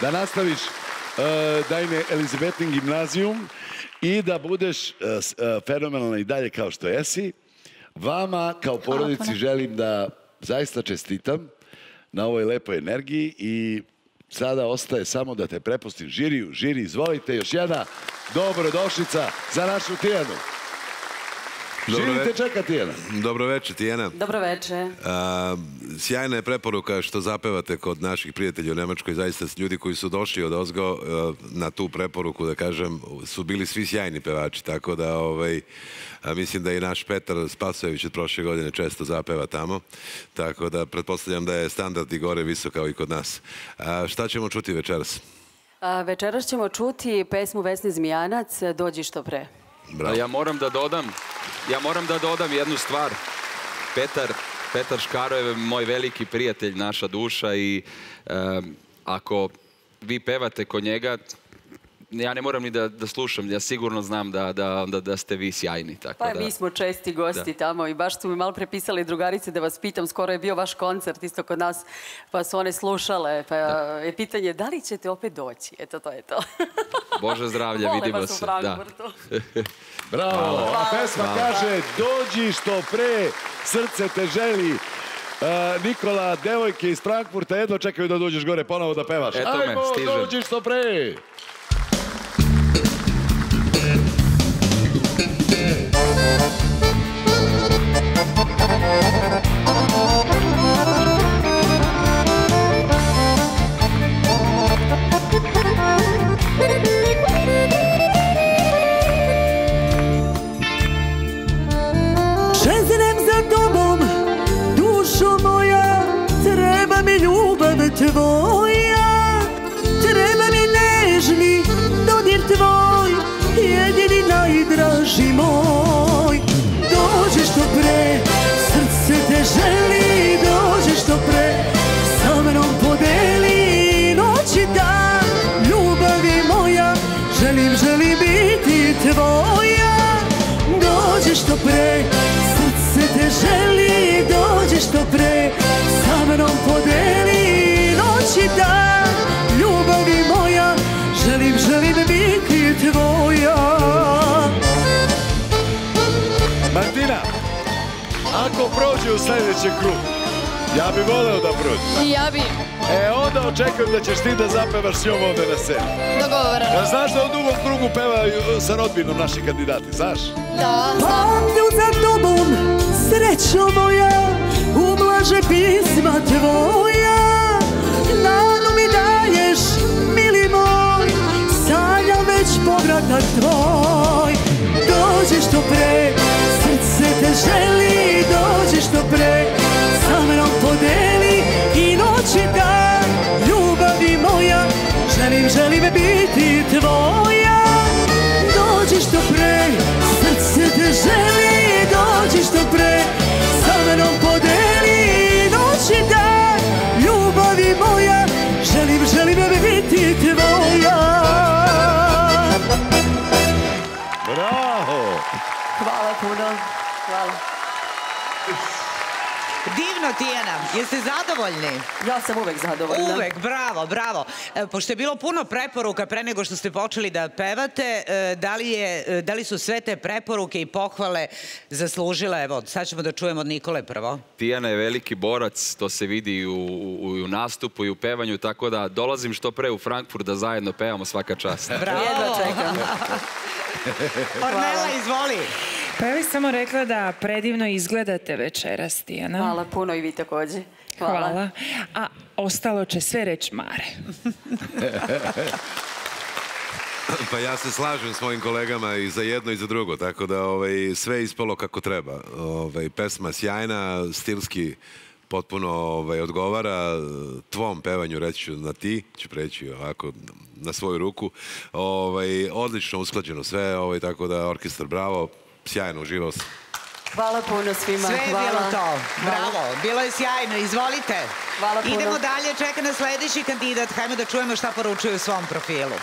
da nastaviš e, Dajne Elizabetin gimnazijum i da budeš e, e, fenomenalna i dalje kao što jesi. Vama kao porodici želim da zaista čestitam na ovoj lepoj energiji i sada ostaje samo da te prepustim žiriju. Žiri, izvolite, još jedna dobrodošlica za našu Tijanu. Dobro Žiri te ve- čeka Tijana. Dobro večer, Tijena. Dobro večer. A, sjajna je preporuka što zapevate kod naših prijatelja u Nemačkoj. Zaista ljudi koji su došli od Ozgo e, na tu preporuku, da kažem, su bili svi sjajni pevači. Tako da ovaj, a, mislim da i naš Petar Spasojević od prošle godine često zapeva tamo. Tako da pretpostavljam da je standard i gore visok kao i kod nas. A, šta ćemo čuti večeras? A, večeras ćemo čuti pesmu Vesni Zmijanac, Dođi što pre. A ja moram da dodam, ja moram da dodam jednu stvar. Petar, Petar Škaro je moj veliki prijatelj, naša duša i em, ako vi pevate kod njega, ja ne moram ni da, da slušam, ja sigurno znam da, da, da, da ste vi sjajni. Tako Pa da, mi smo česti gosti Da. tamo i baš su mi malo prepisali drugarice da vas pitam, skoro je bio vaš koncert isto kod nas, pa su one slušale, pa je pitanje da li ćete opet doći, eto to je to. Bože zdravlja, Vole vidimo vas u se. Da. Frankfurtu. Bravo, Hvala. a pesma Hvala. kaže Dođi što pre, srce te želi. E, Nikola, devojke iz Frankfurta jedva čekaju da dođeš gore ponovo da pevaš. Eto me, Ajmo, stižem. dođi što pre. Tvoja, treba mi nežni dodir tvoj, jedini najdraži moj. Dođi što pre, srce te želi, dođi što pre, sa mnom podeli noć i dan, ljubavi moja, želim, želim biti tvoja. Dođi što pre, srce te želi, dođi što pre, dan, ljubavi moja, želim, želim biti tvoja. Martina, ako prođe u sljedeći krug, ja bi voleo da prođe. I ja bi E, onda očekujem da ćeš ti da zapevaš s njom ovde na sceni. dogovoreno. Ja, znaš da u drugom krugu pevaju sa rodbinom naši kandidati, znaš? Da, znam. Pamtim za tobom, srećo moja, ublaže pisma tvoja. Nadu mi daješ, mili moj, sanjam već povratak tvoj. Dođi što pre, srce te želi, dođi što pre, sa mnom podeli i noć i dan, ljubavi moja, želim, želim biti tvoja. Dođi što pre, srce te želi, puno, hvala. Divno, Tijana. Jeste zadovoljni? Ja sam uvek zadovoljna. Uvek, bravo, bravo. E, Pošto je bilo puno preporuka pre nego što ste počeli da pevate, e, da li, je, e, da li su sve te preporuke i pohvale zaslužile, evo, sad ćemo da čujemo od Nikole prvo. Tijana je veliki borac, to se vidi i u, u, nastupu i u pevanju, tako da dolazim što pre u Frankfurt da zajedno pevamo svaka čast. Bravo. Jedva čekam. Ornela, izvoli. Pa ja bih samo rekla da predivno izgledate večeras, Tijana. Hvala puno i vi također. Hvala. Hvala. A ostalo će sve reći Mare. Pa ja se slažem s mojim kolegama i za jedno i za drugo, tako da ovaj, sve je ispalo kako treba. Ovaj, pesma sjajna, stilski potpuno ovaj, odgovara tvom pevanju, reći ću na ti, ću preći ovako na svoju ruku. Ovaj, odlično usklađeno sve, ovaj, tako da orkestar bravo, sjajno, uživao sam. Hvala puno svima. Sve je Hvala. bilo to. Hvala. Bravo, bilo je sjajno. Izvolite. Hvala puno. Idemo dalje, čeka na sledeći kandidat. Hajmo da čujemo šta poručuju u svom profilu.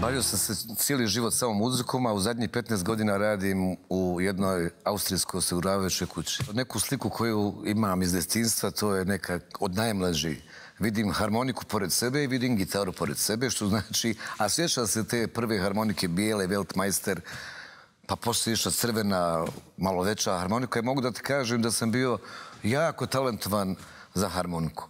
Bavio sam se cijeli život samo muzikom, a u zadnjih 15 godina radim u jednoj austrijskoj osiguravajućoj kući. Neku sliku koju imam iz detinjstva, to je neka od najmlađih. Vidim harmoniku pored sebe i vidim gitaru pored sebe, što znači, a sjećam se te prve harmonike bijele, Weltmeister, pa poslije išla crvena, malo veća harmonika i mogu da ti kažem da sam bio jako talentovan za harmoniku.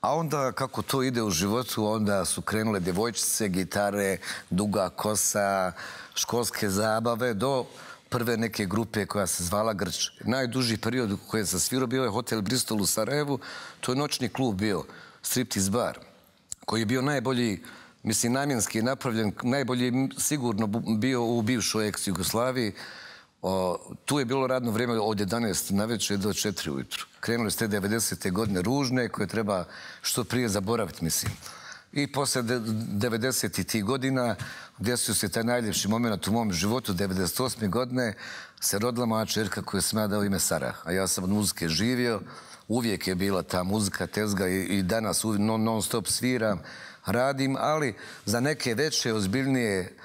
A onda kako to ide u životu, onda su krenule djevojčice, gitare, duga kosa, školske zabave do prve neke grupe koja se zvala Grč. Najduži period koji sam svirao bio je Hotel Bristol u Sarajevu. To je noćni klub bio, striptease bar, koji je bio najbolji, mislim, namjenski napravljen, najbolji sigurno bio u bivšoj ex-Jugoslaviji. Tu je bilo radno vrijeme od 11 na večer do 4 ujutru. Krenuli ste 90. godine ružne koje treba što prije zaboraviti, mislim. I posle de- 90. tih godina desio se taj najljepši moment u mom životu, 98. godine, se rodila moja čerka koju sam ja dao ime Sara. A ja sam od muzike živio, uvijek je bila ta muzika, tezga i, danas uvijek non, non stop sviram, radim, ali za neke veće, ozbiljnije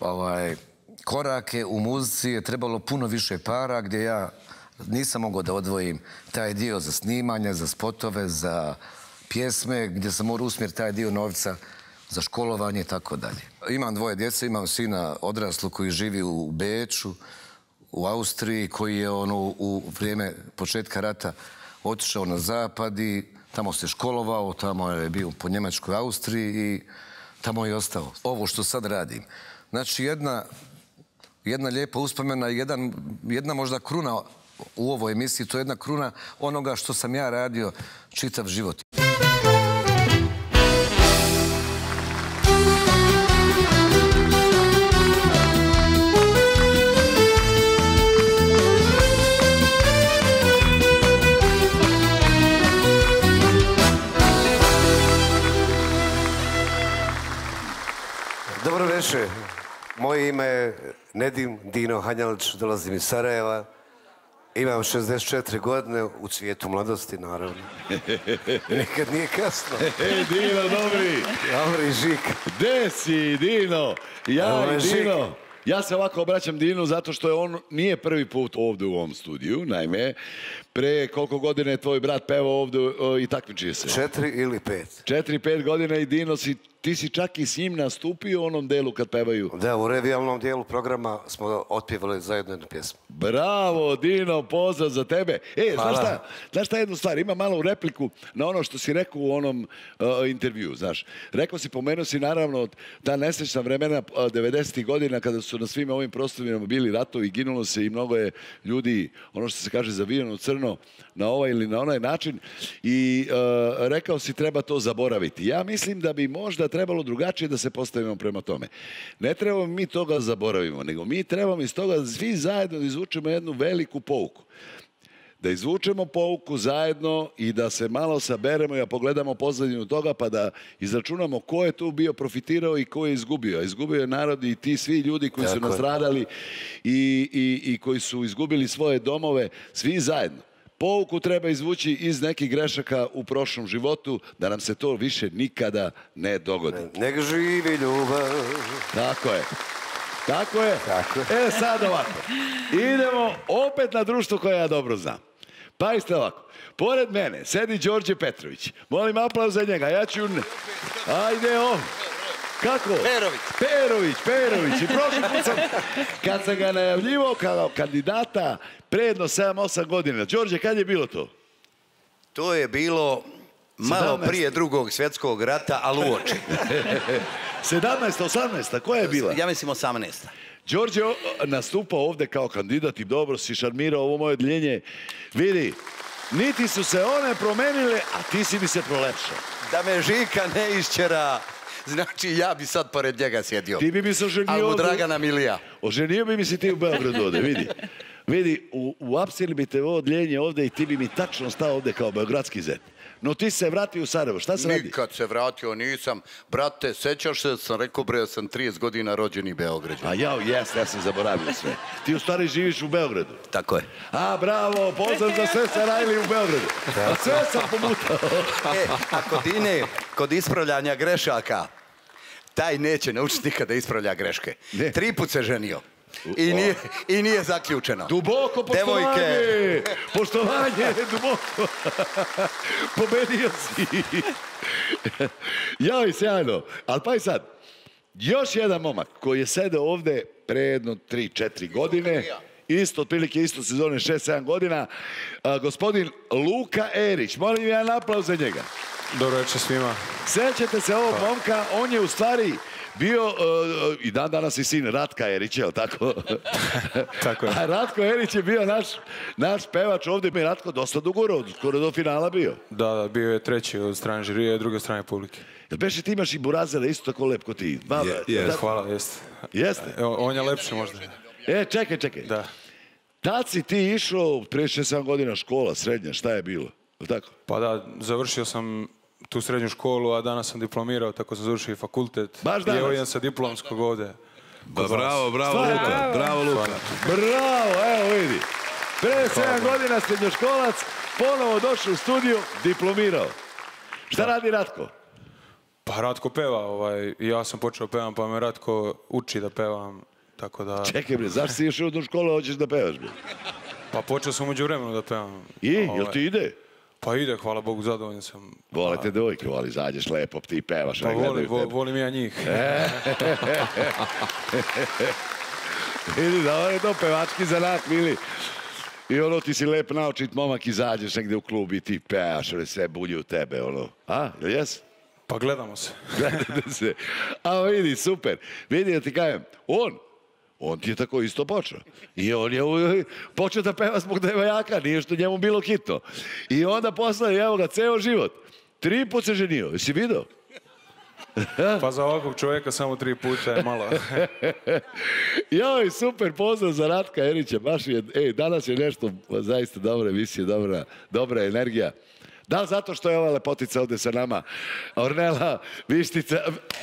ovaj, korake u muzici je trebalo puno više para gdje ja nisam mogao da odvojim taj dio za snimanje, za spotove, za pjesme, gdje sam morao usmjeriti taj dio novca za školovanje i tako dalje. Imam dvoje djece, imam sina odraslu koji živi u Beču, u Austriji, koji je ono u vrijeme početka rata otišao na zapad i tamo se školovao, tamo je bio po Njemačkoj Austriji i tamo je ostao. Ovo što sad radim. Znači jedna, jedna lijepa uspomena, jedan, jedna možda kruna u ovoj emisiji, to je jedna kruna onoga što sam ja radio čitav život. Moje ime je Nedim Dino Hanjalić, dolazim iz Sarajeva. Imam 64 godine, u cvijetu mladosti, naravno. Nikad nije kasno. Ej, Dino, dobri. Dobri, Žik. Gde si, Dino? Ja i Žik. Dino. Ja se ovako obraćam Dinu zato što je on nije prvi put ovdje u ovom studiju, naime, pre koliko godina je tvoj brat pevao ovdje i takmičio se? Četiri ili pet. Četiri, pet godina i Dino, si, ti si čak i s njim nastupio u onom delu kad pevaju. Da, u revijalnom dijelu programa smo otpjevali zajedno jednu pjesmu. Bravo, Dino, pozdrav za tebe. E, znaš šta, znaš šta jednu stvar, ima malo repliku na ono što si rekao u onom uh, intervju, znaš. Rekao si, pomenuo si naravno ta nesrećna vremena uh, 90. godina kada su na svim ovim prostorima bili ratovi, ginulo se i mnogo je ljudi, ono što se kaže, zavijeno u crno na ovaj ili na onaj način i uh, rekao si treba to zaboraviti. Ja mislim da bi možda trebalo drugačije da se postavimo prema tome. Ne trebamo mi toga zaboravimo, nego mi trebamo iz toga svi zajedno izvučemo jednu veliku pouku. Da izvučemo pouku zajedno i da se malo saberemo i da pogledamo pozadinu toga pa da izračunamo ko je tu bio profitirao i ko je izgubio. A Izgubio je narod i ti svi ljudi koji su Tako nastradali i, i, i koji su izgubili svoje domove, svi zajedno. Pouku treba izvući iz nekih grešaka u prošlom životu da nam se to više nikada ne dogodi. Nek živi ljubav. Tako je. Tako je. E sad ovako. Idemo opet na društvo koje ja dobro znam. Pazite ovako. Pored mene sedi Đorđe Petrović. Molim aplauz za njega. Ja ću... Ajde on. Kako? Perović. Perović, Perović. I prošli put sam, kad sam ga najavljivao kao kandidata predno 7-8 godina. Đorđe, kad je bilo to? To je bilo malo 17. prije drugog svjetskog rata, ali uoči. 17, 18, koja je bila? Ja mislim 18. Đorđe nastupao ovdje kao kandidat i dobro si šarmirao ovo moje odljenje. Vidi, niti su se one promenile, a ti si mi se prolepšao. Da me Žika ne išćera, znači ja bi sad pored njega sjedio. Ti bi mi se oženio Ali Dragana Milija. Oženio bi mi se ti u Beogradu ovdje, vidi. Vidi, u, uapsili bi te ovo odljenje ovdje i ti bi mi tačno stao ovdje kao beogradski zet. No ti se vrati u Sarajevo, šta se radi? Nikad se vratio nisam. Brate, sećaš se, da sam rekao bre, da sam 30 godina rođeni Beograđan. A ja, jes, ja sam zaboravio sve. Ti u stvari živiš u Beogradu. Tako je. A, bravo, pozdrav za sve Sarajli u Beogradu. A sve sam pomutao. E, a kod Ine, kod ispravljanja grešaka, taj neće naučiti nikada da ispravlja greške. Tri put se ženio. I nije, I nije zaključeno. Duboko poštovanje! Devojke! Poštovanje, duboko! Pobedio si! Joj, sjajno. Ali pa i sad, još jedan momak koji je sedeo ovdje pre jedno 3-4 godine, isto, otprilike isto sezone 6-7 godina, a, gospodin Luka Erić. Molim jedan aplauz za njega. Dobro večer svima. Sećate se ovog momka, on je u stvari bio uh, uh, i dan danas i sin Ratka Erića, jel tako? tako je. A Ratko Erić je bio naš, naš pevač ovdje, mi je Ratko dosta dugo, skoro do finala bio. Da, da, bio je treći od strane žirije, druge strane publike. Jel beše ti imaš i burazera isto tako lep ko ti? Da- Hvala, jeste. Jeste? On je lepši možda. E, čekaj, čekaj. Da. Tad si ti išao, prije 6-7 godina škola, srednja, šta je bilo? Tako? Pa da, završio sam tu srednju školu, a danas sam diplomirao, tako sam završio i fakultet. Baš I danas? evo idem sa diplomskog ovdje. Ba, bravo, bravo, Stvarno? Luka. Bravo, Luka. Bravo, evo vidi. Pre 7 godina srednjoškolac, ponovo došao u studiju, diplomirao. Šta radi Ratko? Pa Ratko peva, ovaj, i ja sam počeo pevam, pa me Ratko uči da pevam, tako da... Čekaj bre, zašto si išao u školu, hoćeš da pevaš bre? Pa počeo sam umeđu vremenu da pevam. I, jel Ovaj, ti ide? Pa ide, hvala Bogu, zadovoljan sam. Vole te devojke, voli, izađeš lepo, ti pevaš, Pa volim, vo- volim ja njih. E. Vidi, da ovo je to pevački zanat, mili. I ono, ti si lep naočit momak, izađeš negdje u klub i ti pevaš, ali sve bulje u tebe, ono. A, jes? Pa gledamo se. Gledate se. A vidi, super. Vidi, da ti kažem, on, on ti je tako isto počeo. I on je počeo da peva zbog devojaka, nije što njemu bilo hitno. I onda posle, evo ga, ceo život. Tri put se ženio, jesi vidio? Pa za ovakvog čovjeka samo tri puta je malo. Joj, super, pozdrav za Ratka Erića, baš je, ej, danas je nešto zaista dobra emisija, dobra, dobra energija. Da zato što je ova lepotica ovdje sa nama, Ornela Vištica,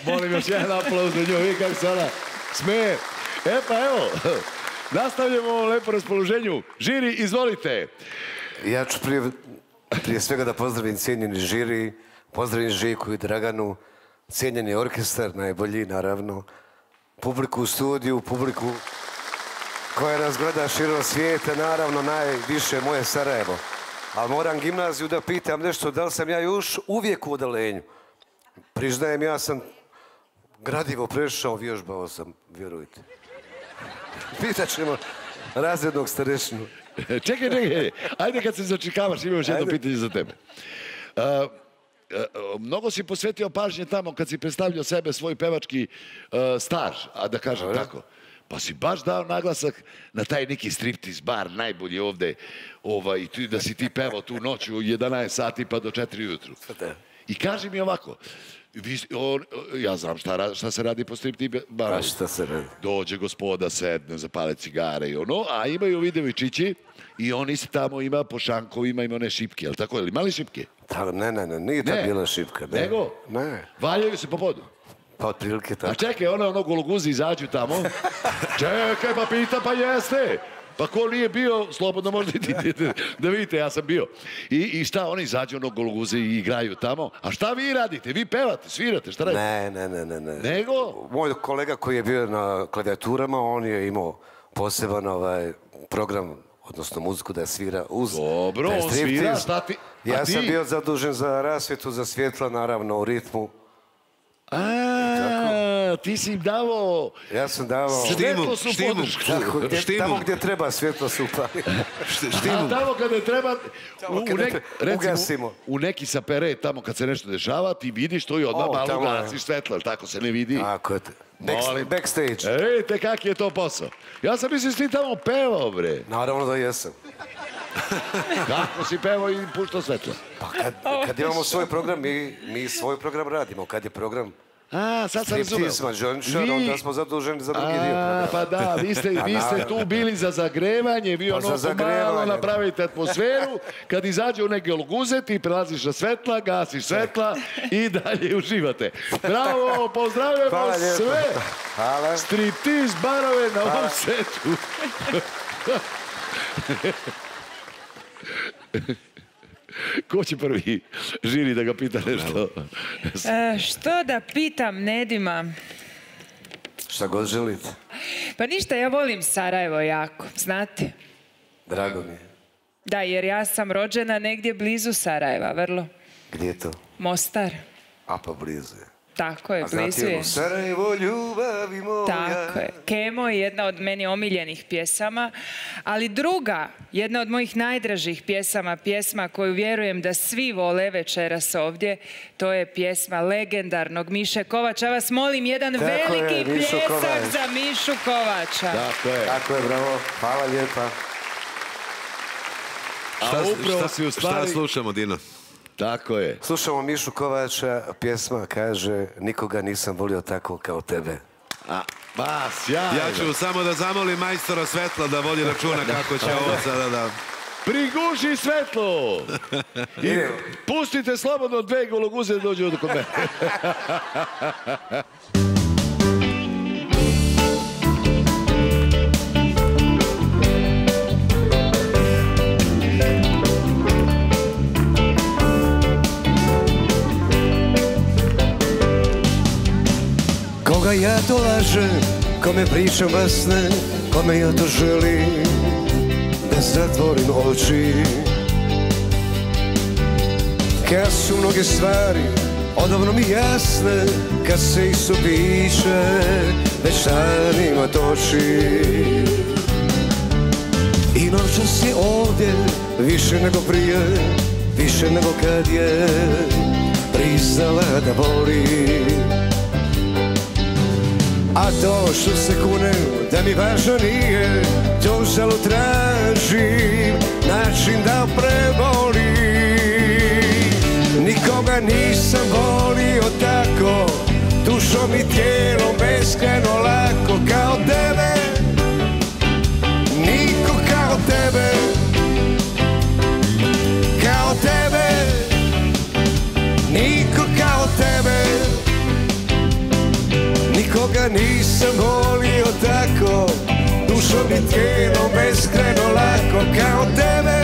molim još jedan aplauz za nju, vidi kako se ona smeje. E pa evo, nastavljamo ovom lepo raspoloženju. Žiri, izvolite. Ja ću prije, prije svega da pozdravim cijenjeni žiri, pozdravim Žiku i Draganu, cijenjeni orkestar, najbolji naravno, publiku u studiju, publiku koja nas gleda širom svijeta, naravno najviše moje Sarajevo. Ali moram gimnaziju da pitam nešto, da li sam ja još uvijek u odalenju. Priznajem, ja sam gradivo prešao, vježbao sam, vjerujte. Pitat ćemo razrednog starešinu. čekaj, čekaj, ajde kad se začekavaš, imam još jedno Ajde. pitanje za tebe. Mnogo si posvetio pažnje tamo kad si predstavljao sebe, svoj pevački staž, a da kažem tako. Pa si baš dao naglasak na taj neki striptiz bar, najbolji ovde, ovaj, da si ti pevao tu noć u 11 sati pa do 4 ujutru. I kaži mi ovako, vi, on, ja znam šta, šta se radi po striptiz baru. A šta se radi? Dođe gospoda, sedne, zapale cigare i ono, a imaju videovičići i oni se tamo ima po šankovima, ima one šipke, jel tako? Jel imali šipke? Da, ne, ne, ne, nije ta Ne. bila šipka. Ne. Nego? Ne. Valjaju se po podu. Pa otprilike A tako. čekaj, ono, ono goluguzi izađu tamo. čekaj, pa pita, pa jeste. Pa ko nije bio, slobodno možete idite da vidite, ja sam bio. I, i šta, oni izađu ono goluguze i igraju tamo. A šta vi radite? Vi pevate, svirate, šta radite? Ne, ne, ne, ne, ne. Nego? Moj kolega koji je bio na klavijaturama, on je imao poseban ovaj program, odnosno muziku da je svira uz Dobro, on svira, šta ti- Ja sam bio zadužen za rasvjetu, za svjetla, naravno, u ritmu. A, ti si im davao... Ja sam davao... Svetlo su podršku. Tamo gdje treba svjetlo se upali. A tamo kada treba, u, u, kada nek, treba, recimo, ugasimo. u neki sapere, tamo kad se nešto dešava, ti vidiš to i odmah malo gasiš svetlo, jel tako se ne vidi? Tako je. Backstage. E, vidite kak je to posao. Ja sam mislio da si ti tamo pevao, bre. Naravno da jesam. Kako si pevao i puštao svetlo? Pa kad, kad imamo svoj program, mi, mi svoj program radimo. Kad je program A, sad sam Jončar, Vi- onda smo zaduženi za drugi dio programa. pa da, vi ste, vi ste tu bili za zagrevanje, vi Pa ono za malo napravite atmosferu, kad izađe u neke luguze, ti prelaziš na svetla, gasiš svetla i dalje uživate. Bravo, pozdravljamo Hvala sve Hvala. striptiz barove na ovom Hvala. setu. Ko će prvi žiri da ga pita nešto? E, što da pitam Nedima? Šta god želite. Pa ništa, ja volim Sarajevo jako, znate? Drago mi je. Da, jer ja sam rođena negdje blizu Sarajeva, vrlo. Gdje je to? Mostar. A pa blizu je. Tako je, A znate blizu je. ono, Sarajevo, ljubavi moja. Tako je. Kemo je jedna od meni omiljenih pjesama, ali druga, jedna od mojih najdražih pjesama, pjesma koju vjerujem da svi vole večeras ovdje, to je pjesma legendarnog Miše Kovača. Ja vas molim, jedan Tako je, veliki pljesak Kovač. za Mišu Kovača. Tako je. Tako je, bravo. Hvala lijepa. A upravo si u stvari... Šta slušamo, Dino? Tako je. Slušamo Mišu Kovača, pjesma kaže Nikoga nisam volio tako kao tebe. A, ba, sjajno. Ja ću samo da zamolim majstora svetla da vodi računa kako će ovo sada da... Priguši svetlo! I pustite slobodno dve gologuze da dođu do kod mene. Koga ja to lažem, kome pričam vasne, kome ja to želim da zatvorim oči. Kad su mnoge stvari odavno mi jasne, kad se isto biće već danima toči. I noćas je ovdje više nego prije, više nego kad je priznala da voli. A to što se kunem da mi važno nije To žalo tražim način da prebolim. Nikoga nisam volio tako Dušom i tijelom beskreno lako kao tebe Nisam volio tako. Dušom i tijelom beskreno lako kao tebe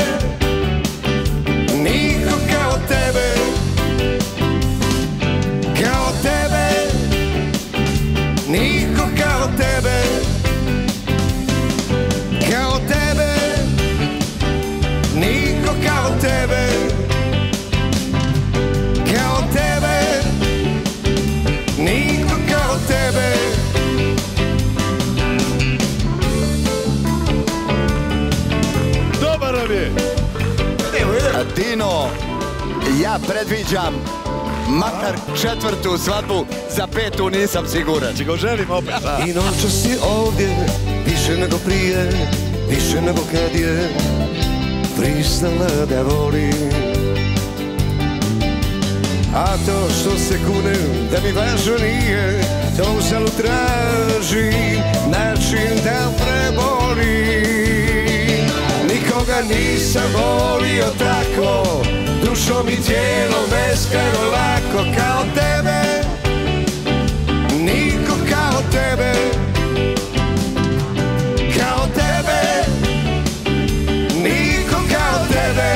ja predviđam makar četvrtu svadbu, za petu nisam siguran. Či go želim opet, a? I noćas je ovdje više nego prije Više nego kad je priznala da voli A to što se kunem da mi važno nije To uzalo tražim način da prebolim Nikoga nisam volio tako dušom i tijelom beskreno lako kao tebe. Niko kao tebe. Kao tebe. Niko kao tebe.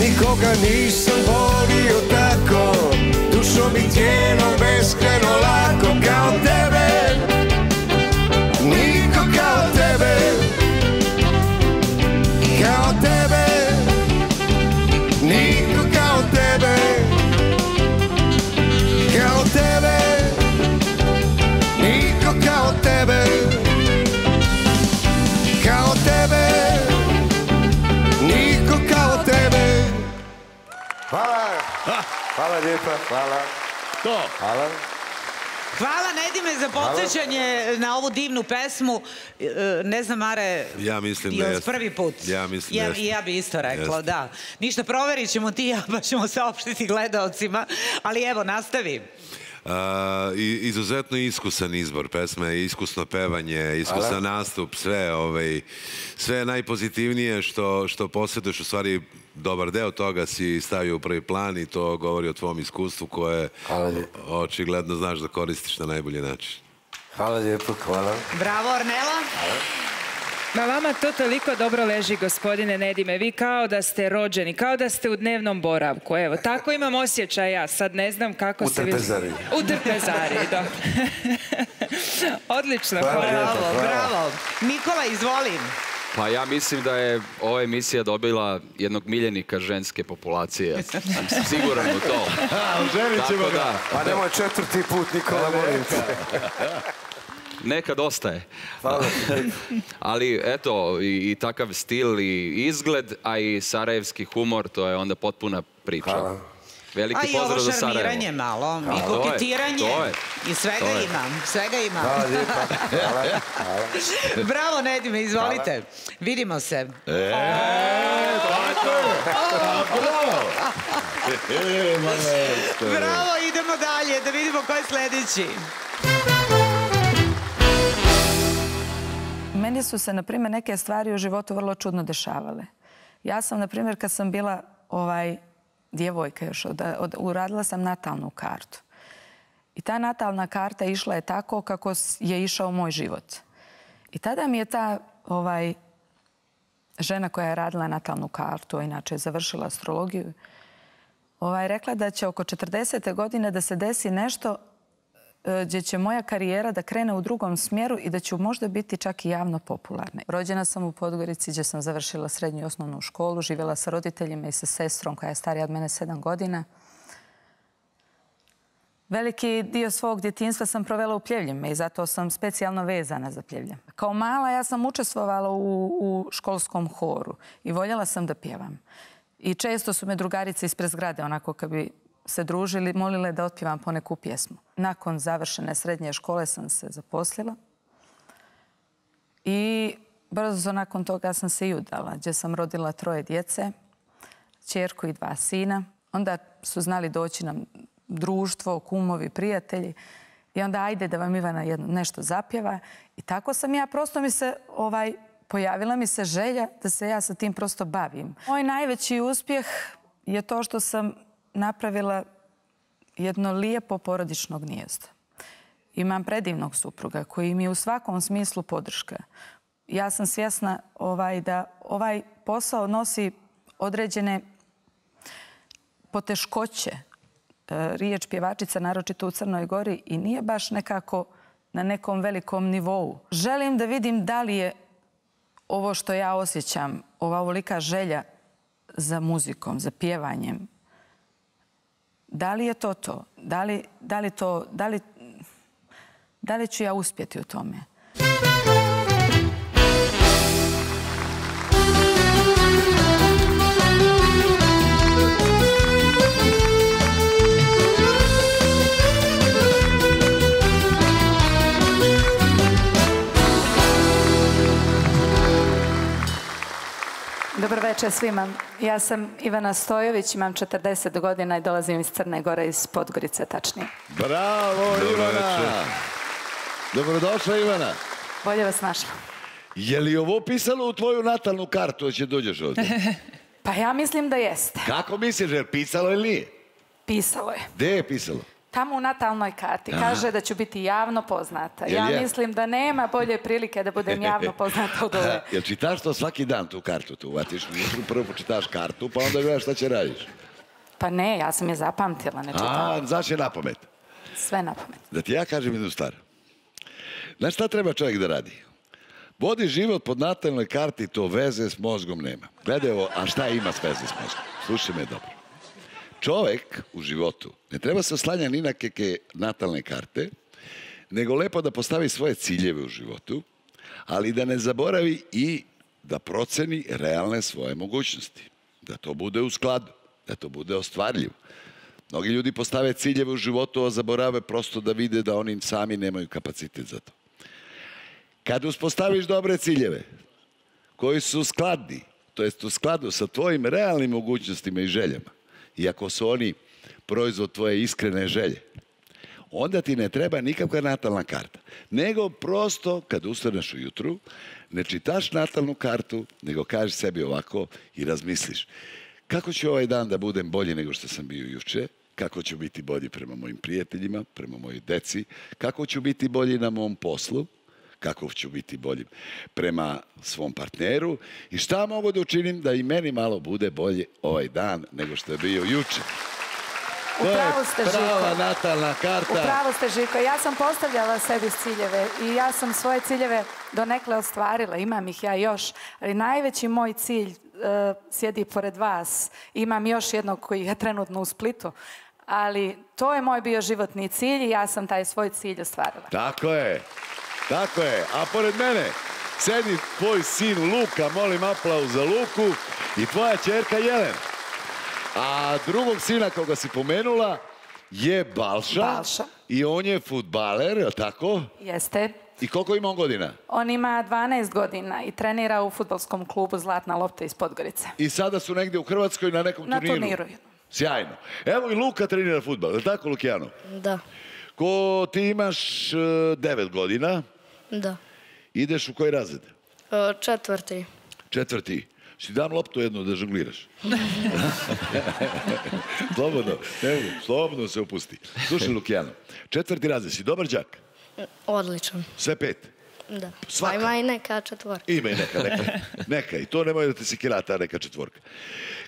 Nikoga nisam volio tako. Dušom mi tijelom beskreno lako kao tebe. Hvala lijepa, hvala. To. Hvala. Hvala Nedime za podsjećanje na ovu divnu pesmu. E, Ne znam, Mare, Ja mislim da jeste. prvi put? Ja mislim da ja, jeste. ja bi isto rekla, da. Ništa, proverit ćemo ti ja, pa ćemo saopštiti gledaocima. Ali evo, nastavi. I, izuzetno iskusan izbor pesme, iskusno pevanje, iskusan Hvala. nastup, sve, ovaj, sve najpozitivnije što, što posjeduješ, u stvari dobar deo toga si stavio u prvi plan i to govori o tvom iskustvu koje očigledno znaš da koristiš na najbolji način. Hvala lijepo, hvala. Bravo, Ornela. Ma vama to toliko dobro leži, gospodine Nedime. Vi kao da ste rođeni, kao da ste u dnevnom boravku. Evo, tako imam osjećaj ja. Sad ne znam kako U se... vi- trpezariji. U trpezariji, da. Odlično, Hvala. Bravo, bravo. Nikola, izvolim. Pa ja mislim da je ova emisija dobila jednog miljenika ženske populacije. Ja sam siguran u to. Oženit ćemo Tako ga. da, Pa nemoj četvrti put, Nikola, molim te. Nekad ostaje. Ali eto, i, i takav stil i izgled, a i sarajevski humor, to je onda potpuna priča. Veliki A i ovo pozdrav za Sarajevo. šarmiranje malo, Hvala. i To je, koketiranje. to je, I svega imam, svega imam. Hvala lijepa. Hvala, hvala. Bravo, Nedime, izvolite. Vidimo se. E, tako je. Bravo. E, maestro. Bravo, idemo dalje, da vidimo ko je sledeći. Meni su se, na primjer, neke stvari u životu vrlo čudno dešavale. Ja sam, na primjer, kad sam bila ovaj, djevojka još, od, od, uradila sam natalnu kartu. I ta natalna karta išla je tako kako je išao moj život. I tada mi je ta ovaj, žena koja je radila natalnu kartu, inače je završila astrologiju, ovaj, rekla da će oko 40. godine da se desi nešto gdje će moja karijera da krene u drugom smjeru i da ću možda biti čak i javno popularna. Rođena sam u Podgorici gdje sam završila srednju i osnovnu školu, živjela sa roditeljima i sa sestrom koja je starija od mene sedam godina. Veliki dio svog djetinstva sam provela u Pljevljima i zato sam specijalno vezana za Pljevlje. Kao mala ja sam učestvovala u, u školskom horu i voljela sam da pjevam. I često su me drugarice ispred zgrade, onako kad bi se družili, molile da otpjevam poneku pjesmu. Nakon završene srednje škole sam se zaposlila i brzo nakon toga sam se i udala, gdje sam rodila troje djece, čerku i dva sina. Onda su znali doći nam društvo, kumovi, prijatelji. I onda ajde da vam Ivana nešto zapjeva. I tako sam ja, prosto mi se ovaj, pojavila mi se želja da se ja sa tim prosto bavim. Moj najveći uspjeh je to što sam napravila jedno lijepo porodično gnijezdo. Imam predivnog supruga koji mi je u svakom smislu podrška. Ja sam svjesna ovaj, da ovaj posao nosi određene poteškoće. E, Riječ pjevačica, naročito u Crnoj Gori, i nije baš nekako na nekom velikom nivou. Želim da vidim da li je ovo što ja osjećam, ova ovolika želja za muzikom, za pjevanjem, da li je to to? Da li, da li to, da li, da li ću ja uspjeti u tome? Dobro večer svima. Ja sam Ivana Stojović, imam 40 godina i dolazim iz Crne Gore, iz Podgorice tačnije. Bravo, Ivana. Dobrodošla, Ivana. Bolje vas našla. Je li ovo pisalo u tvoju natalnu kartu da će dođeš ovdje? Pa ja mislim da jeste. Kako misliš, je li pisalo ili nije? Pisalo je. Gdje je pisalo? Tamo u natalnoj karti kaže da ću biti javno poznata. Ja je? mislim da nema bolje prilike da budem javno poznata od ove. Jel čitaš to svaki dan tu kartu tu? Vatiš, prvo počitaš kartu, pa onda gledaš šta će radiš. Pa ne, ja sam je zapamtila, ne. A, znači na pamet. Sve na pamet. Da ti ja kažem jednu stvar. Znaš šta treba čovjek da radi? Vodi život pod natalnoj karti, to veze s mozgom nema. Gledaj ovo, a šta ima s veze s mozgom? Slušaj me dobro. Čovjek u životu ne treba se oslanja ni na keke natalne karte, nego lepo da postavi svoje ciljeve u životu, ali da ne zaboravi i da proceni realne svoje mogućnosti. Da to bude u skladu, da to bude ostvarljivo. Mnogi ljudi postave ciljeve u životu, a zaborave prosto da vide da oni sami nemaju kapacitet za to. Kad uspostaviš dobre ciljeve, koji su skladni, to jest u skladu sa tvojim realnim mogućnostima i željama, i ako su oni proizvod tvoje iskrene želje, onda ti ne treba nikakva natalna karta. Nego prosto, kad ustaneš ujutru, ne čitaš natalnu kartu, nego kažeš sebi ovako i razmisliš kako ću ovaj dan da budem bolji nego što sam bio juče, kako ću biti bolji prema mojim prijateljima, prema mojoj deci, kako ću biti bolji na mom poslu, kako ću biti bolji prema svom partneru i šta mogu da učinim da i meni malo bude bolje ovaj dan nego što je bio juče. To je ste, prava Žiko. natalna karta. Upravo ste, Žiko. Ja sam postavljala sebi ciljeve i ja sam svoje ciljeve donekle ostvarila. Imam ih ja još. Ali najveći moj cilj e, sjedi pored vas. Imam još jednog koji je trenutno u Splitu. Ali to je moj bio životni cilj i ja sam taj svoj cilj ostvarila. Tako je, tako je. A pored mene sedi tvoj sin Luka, molim aplauz za Luku i tvoja čerka Jelena. A drugog sina koga si pomenula je Balša. Balša. I on je futbaler, je li tako? Jeste. I koliko ima on godina? On ima 12 godina i trenira u futbolskom klubu Zlatna lopta iz Podgorice. I sada su negdje u Hrvatskoj na nekom Na turniru. turniru. Sjajno. Evo i Luka trenira futbal, je li tako Lukijano? Da, Ko ti imaš e, devet godina, da. ideš u koji razred? E, Četvrti. Četvrti. Si dam loptu jednu da žongliraš. slobodno, ne mogu, slobodno se opusti. Slušaj, Lukijano, četvrti razred, si dobar đak? Odličan. Sve pet? Da. Svaka. Pa ima i neka četvorka. Ima i neka, neka. Neka, i to nemoj da ti se kira ta neka četvorka.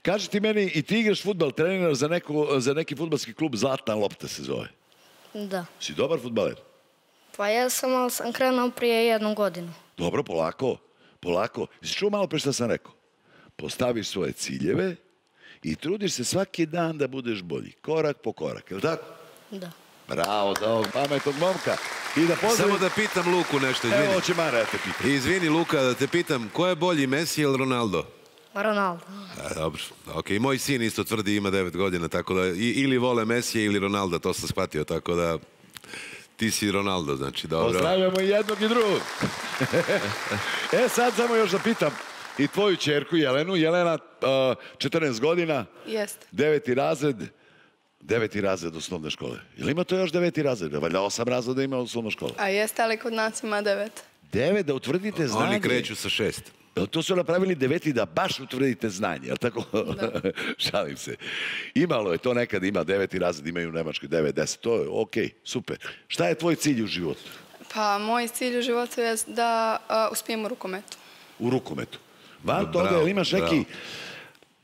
Kaži ti meni, i ti igraš futbal, treniraš za, neko, za neki futbalski klub Zlatna lopta se zove. Da. Si dobar futbaler? Pa ja sam, ali sam krenuo prije jednu godinu. Dobro, polako, polako. Jesi čuo malo pre šta sam rekao? Postaviš svoje ciljeve i trudiš se svaki dan da budeš bolji. Korak po korak, je li tako? Da. Bravo za ovog pametnog momka. I da pozdravim... Samo da pitam Luku nešto, izvini. Evo, hoće Mara da te pitam. Izvini, Luka, da te pitam, ko je bolji, Messi ili Ronaldo? Ronaldo. A, dobro, ok. I moj sin isto tvrdi ima 9 godina, tako da i- ili vole Messi ili Ronaldo, to sam shvatio, tako da ti si Ronaldo, znači, dobro. Pozdravljamo i jednog i drugog. e, sad samo još da pitam i tvoju čerku Jelenu. Jelena, uh, 14 godina, Jeste. deveti razred, deveti razred osnovne škole. Jel ima to još deveti razred? Valjda osam razreda ima osnovna škola. A jeste, ali kod nas ima devet. Devet, da utvrdite znanje. Oni kreću sa šest. To su napravili deveti da baš utvrdite znanje, jel tako? Šalim se. Imalo je to nekad, ima deveti razred, imaju u Nemačkoj devet, deset, to je okej, super. Šta je tvoj cilj u životu? Pa moj cilj u životu je da uh, uspijem u rukometu. U rukometu. Van toga, jel imaš neki...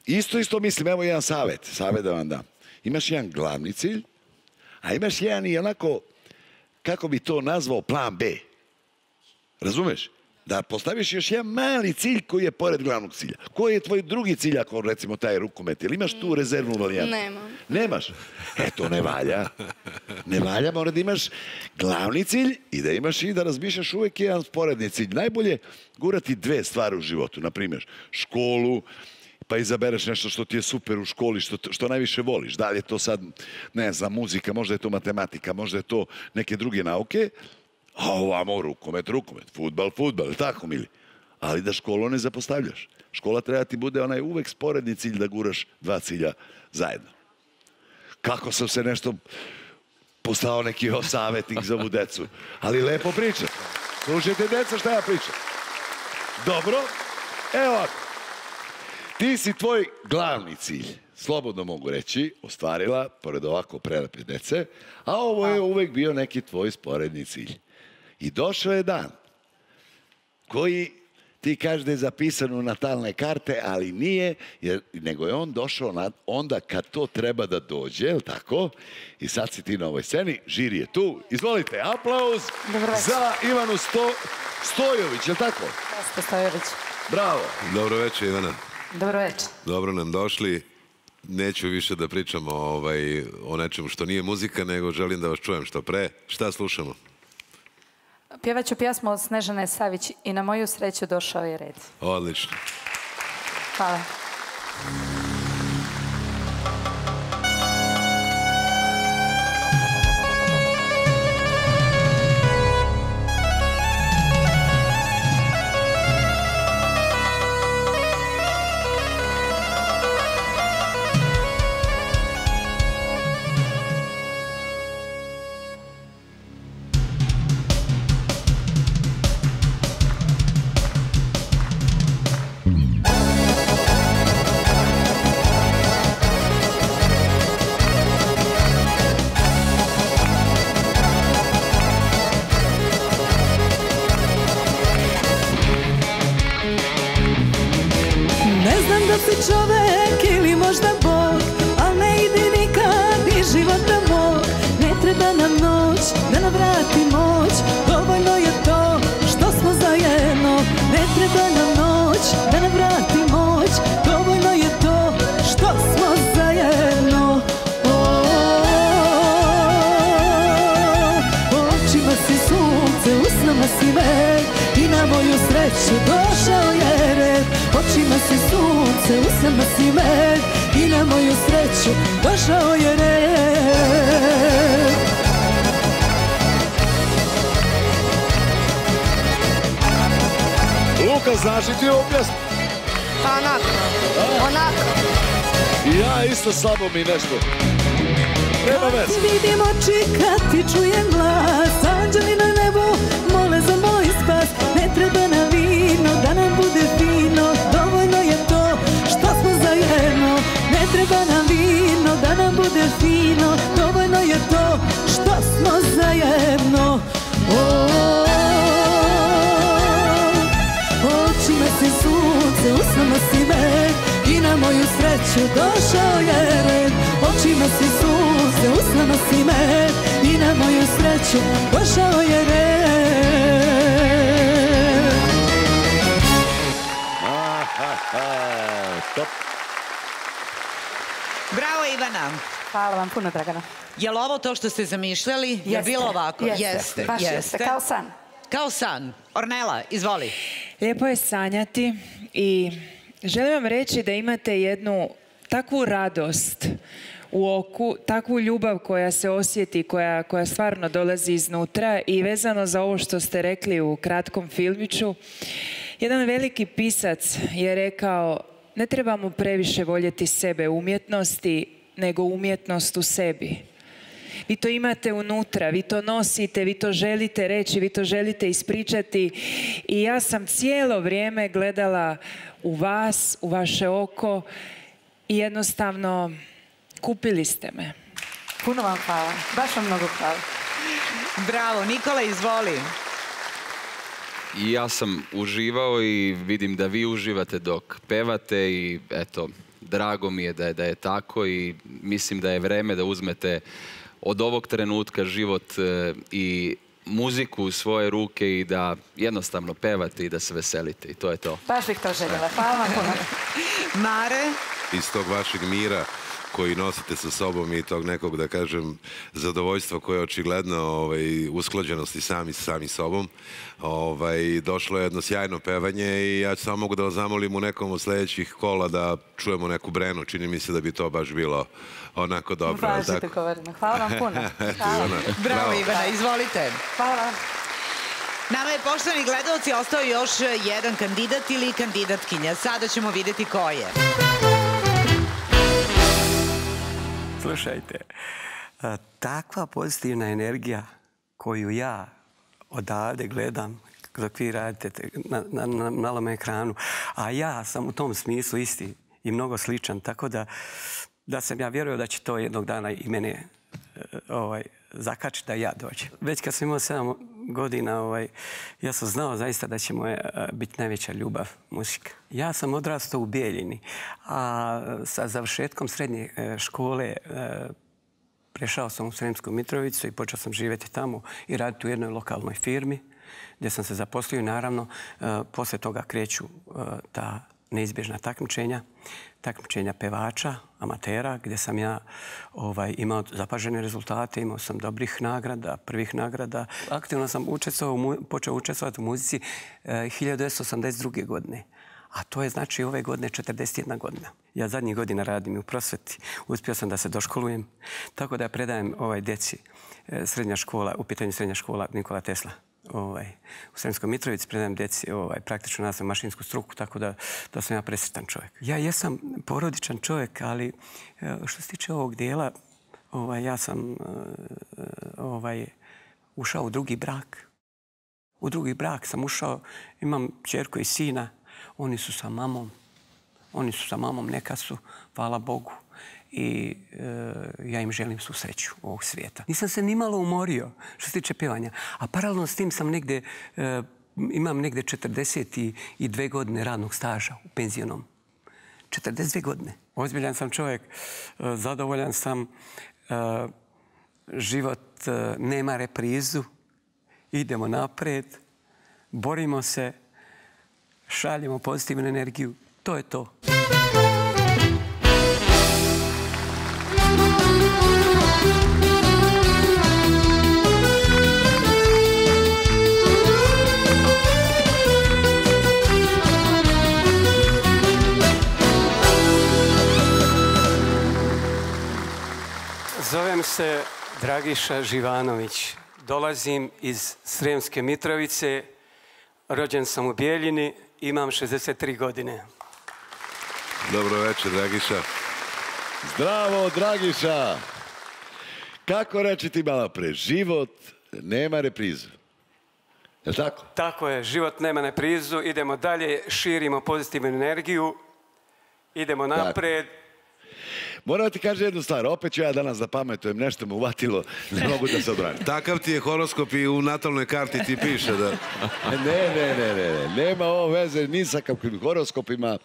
Isto, isto mislim, evo jedan savjet, savjet da vam dam. Imaš jedan glavni cilj, a imaš jedan i onako, kako bi to nazvao, plan B. Razumeš? Da postaviš još jedan mali cilj koji je pored glavnog cilja. Koji je tvoj drugi cilj ako recimo taj rukomet? Jel imaš tu rezervnu varijantu? Nemam. Nemaš? E, to ne valja. Ne valja, mora da imaš glavni cilj i da imaš i da razmišljaš uvijek jedan sporedni cilj. Najbolje gurati dve stvari u životu. Na primjer, školu, pa izabereš nešto što ti je super u školi, što, što najviše voliš. Da li je to sad, ne znam, muzika, možda je to matematika, možda je to neke druge nauke, a ovamo rukomet, rukomet, futbal, futbal, tako mili. Ali da školu ne zapostavljaš. Škola treba ti bude onaj uvek sporedni cilj da guraš dva cilja zajedno. Kako sam se nešto postao neki savjetnik za ovu decu. Ali lepo priča. Slušajte, deca, šta ja pričam. Dobro, evo ovako. Ti si tvoj glavni cilj, slobodno mogu reći, ostvarila, pored ovako prelepe dece, a ovo je uvek bio neki tvoj sporedni cilj. I došao je dan koji ti kažeš da je zapisan u natalne karte, ali nije, jer, nego je on došao na, onda kad to treba da dođe, jel tako? I sad si ti na ovoj sceni, žiri je tu. Izvolite, aplauz za Ivanu Sto, Stojović, jel tako? Jeste, Stojović. Bravo. Dobro večer, Ivana. Dobro večer. Dobro nam došli. Neću više da pričamo ovaj, o nečemu što nije muzika, nego želim da vas čujem što pre. Šta slušamo? Pjevat ću pjesmu od Snežane Savić i na moju sreću došao je red. Odlično. Hvala. Usnama si med I na moju sreću došao je red Luka, znaš i ti ovu pjesmu? Pa onako, onako. I ja isto slabo mi nešto. Nema veze. Ti vidim oči kad ti čujem glas Anđeli na nebu mole za moj spas Ne treba nam vino da nam bude treba nam vino da nam bude fino Dovoljno je to što smo zajedno. O, Očima si sunce, usnama si med I na moju sreću došao je red. Očima si sunce, usnama si med I na moju sreću došao je red Ivana. Hvala vam puno, Dragana. Je li ovo to što ste zamišljali? Je Jeste, bilo ovako? jeste, baš jeste, kao san. Kao san. Ornela, izvoli. Lijepo je sanjati i želim vam reći da imate jednu takvu radost u oku, takvu ljubav koja se osjeti, koja, koja stvarno dolazi iznutra i vezano za ovo što ste rekli u kratkom filmiću, jedan veliki pisac je rekao ne trebamo previše voljeti sebe umjetnosti, nego umjetnost u sebi. Vi to imate unutra, vi to nosite, vi to želite reći, vi to želite ispričati i ja sam cijelo vrijeme gledala u vas, u vaše oko i jednostavno kupili ste me. Puno vam hvala. Baš vam mnogo hvala. Bravo, Nikola, izvoli. Ja sam uživao i vidim da vi uživate dok pevate i eto, drago mi je da je, da je tako i mislim da je vreme da uzmete od ovog trenutka život e, i muziku u svoje ruke i da jednostavno pevate i da se veselite i to je to. Baš bih to željela. Hvala vam puno. Mare? iz tog vašeg mira koji nosite sa sobom i tog nekog, da kažem, zadovoljstva koje je očigledno ovaj, usklađenosti sami sami sobom. Ovaj, došlo je jedno sjajno pevanje i ja samo mogu da vas zamolim u nekom od sljedećih kola da čujemo neku brenu. Čini mi se da bi to baš bilo onako dobro. Važite tako? koverno. Hvala vam puno. Hvala. Bravo, Ivana, izvolite. Hvala. Nama je, poštovani gledalci, ostao još jedan kandidat ili kandidatkinja. Sada ćemo vidjeti ko je. Slušajte, a, takva pozitivna energija koju ja odavde gledam dok vi radite te- na, na, na malom ekranu, a ja sam u tom smislu isti i mnogo sličan, tako da, da sam ja vjerujem da će to jednog dana i mene e, ovaj, zakačiti da ja dođem. Već kad sam imao godina, ovaj, ja sam znao zaista da će moja e, biti najveća ljubav muzika. Ja sam odrastao u Bijeljini, a sa završetkom srednje e, škole e, prešao sam u Sremsku Mitrovicu i počeo sam živjeti tamo i raditi u jednoj lokalnoj firmi gdje sam se zaposlio i naravno poslije toga kreću ta neizbježna takmičenja, takmičenja pevača, amatera, gdje sam ja ovaj, imao zapažene rezultate, imao sam dobrih nagrada, prvih nagrada. Aktivno sam učestvovao, počeo učestvovati u muzici e, 1982. godine. A to je znači ove godine 41 godina. Ja zadnjih godina radim u prosveti. Uspio sam da se doškolujem. Tako da predajem ovaj djeci e, srednja škola, u pitanju srednja škola Nikola Tesla. Ovaj, u Sremskoj Mitrovici predajem djeci ovaj, praktično nastavu mašinsku struku, tako da, da sam ja presretan čovjek. Ja jesam porodičan čovjek, ali e, što se tiče ovog dijela, ovaj, ja sam e, ovaj, ušao u drugi brak. U drugi brak sam ušao, imam čerku i sina, oni su sa mamom, oni su sa mamom, neka su, hvala Bogu. I e, ja im želim svu sreću ovog svijeta. Nisam se nimalo umorio što se tiče pjevanja. A paralelno s tim sam negde, e, imam negde 42 godine radnog staža u penzionom. 42 godine. Ozbiljan sam čovjek, e, zadovoljan sam, e, život nema reprizu, idemo naprijed, borimo se, šaljemo pozitivnu energiju, to je to. Zovem se Dragiša Živanović. Dolazim iz Sremske Mitrovice. Rođen sam u Bijeljini. Imam 63 godine. Dobro večer, Dragiša. Zdravo, Dragiša! Kako reći ti malo pre, život nema reprizu. Je li tako? Tako je, život nema neprizu. Idemo dalje, širimo pozitivnu energiju. Idemo napred. Moram ti kažem jednu stvar, opet ću ja danas da pametujem, nešto me uvatilo, ne mogu da se obranim. Takav ti je horoskop i u natalnoj karti ti piše da... Ne, ne, ne, ne, ne, nema ovo veze ni sa kakvim horoskopima,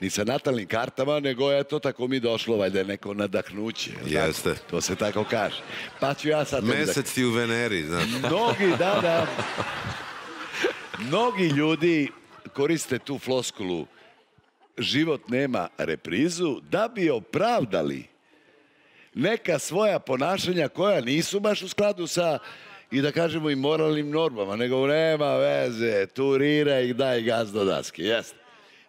ni sa natalnim kartama, nego je to tako mi došlo, valjda je neko nadahnuće. tako? Jeste. To se tako kaže. Pa ću ja sad... Mesec ti u Veneri, znaš. Mnogi, da, da. Mnogi ljudi koriste tu floskulu život nema reprizu da bi opravdali neka svoja ponašanja koja nisu baš u skladu sa i da kažemo i moralnim normama, nego nema veze, turira ih, daj gaz do daske, jeste.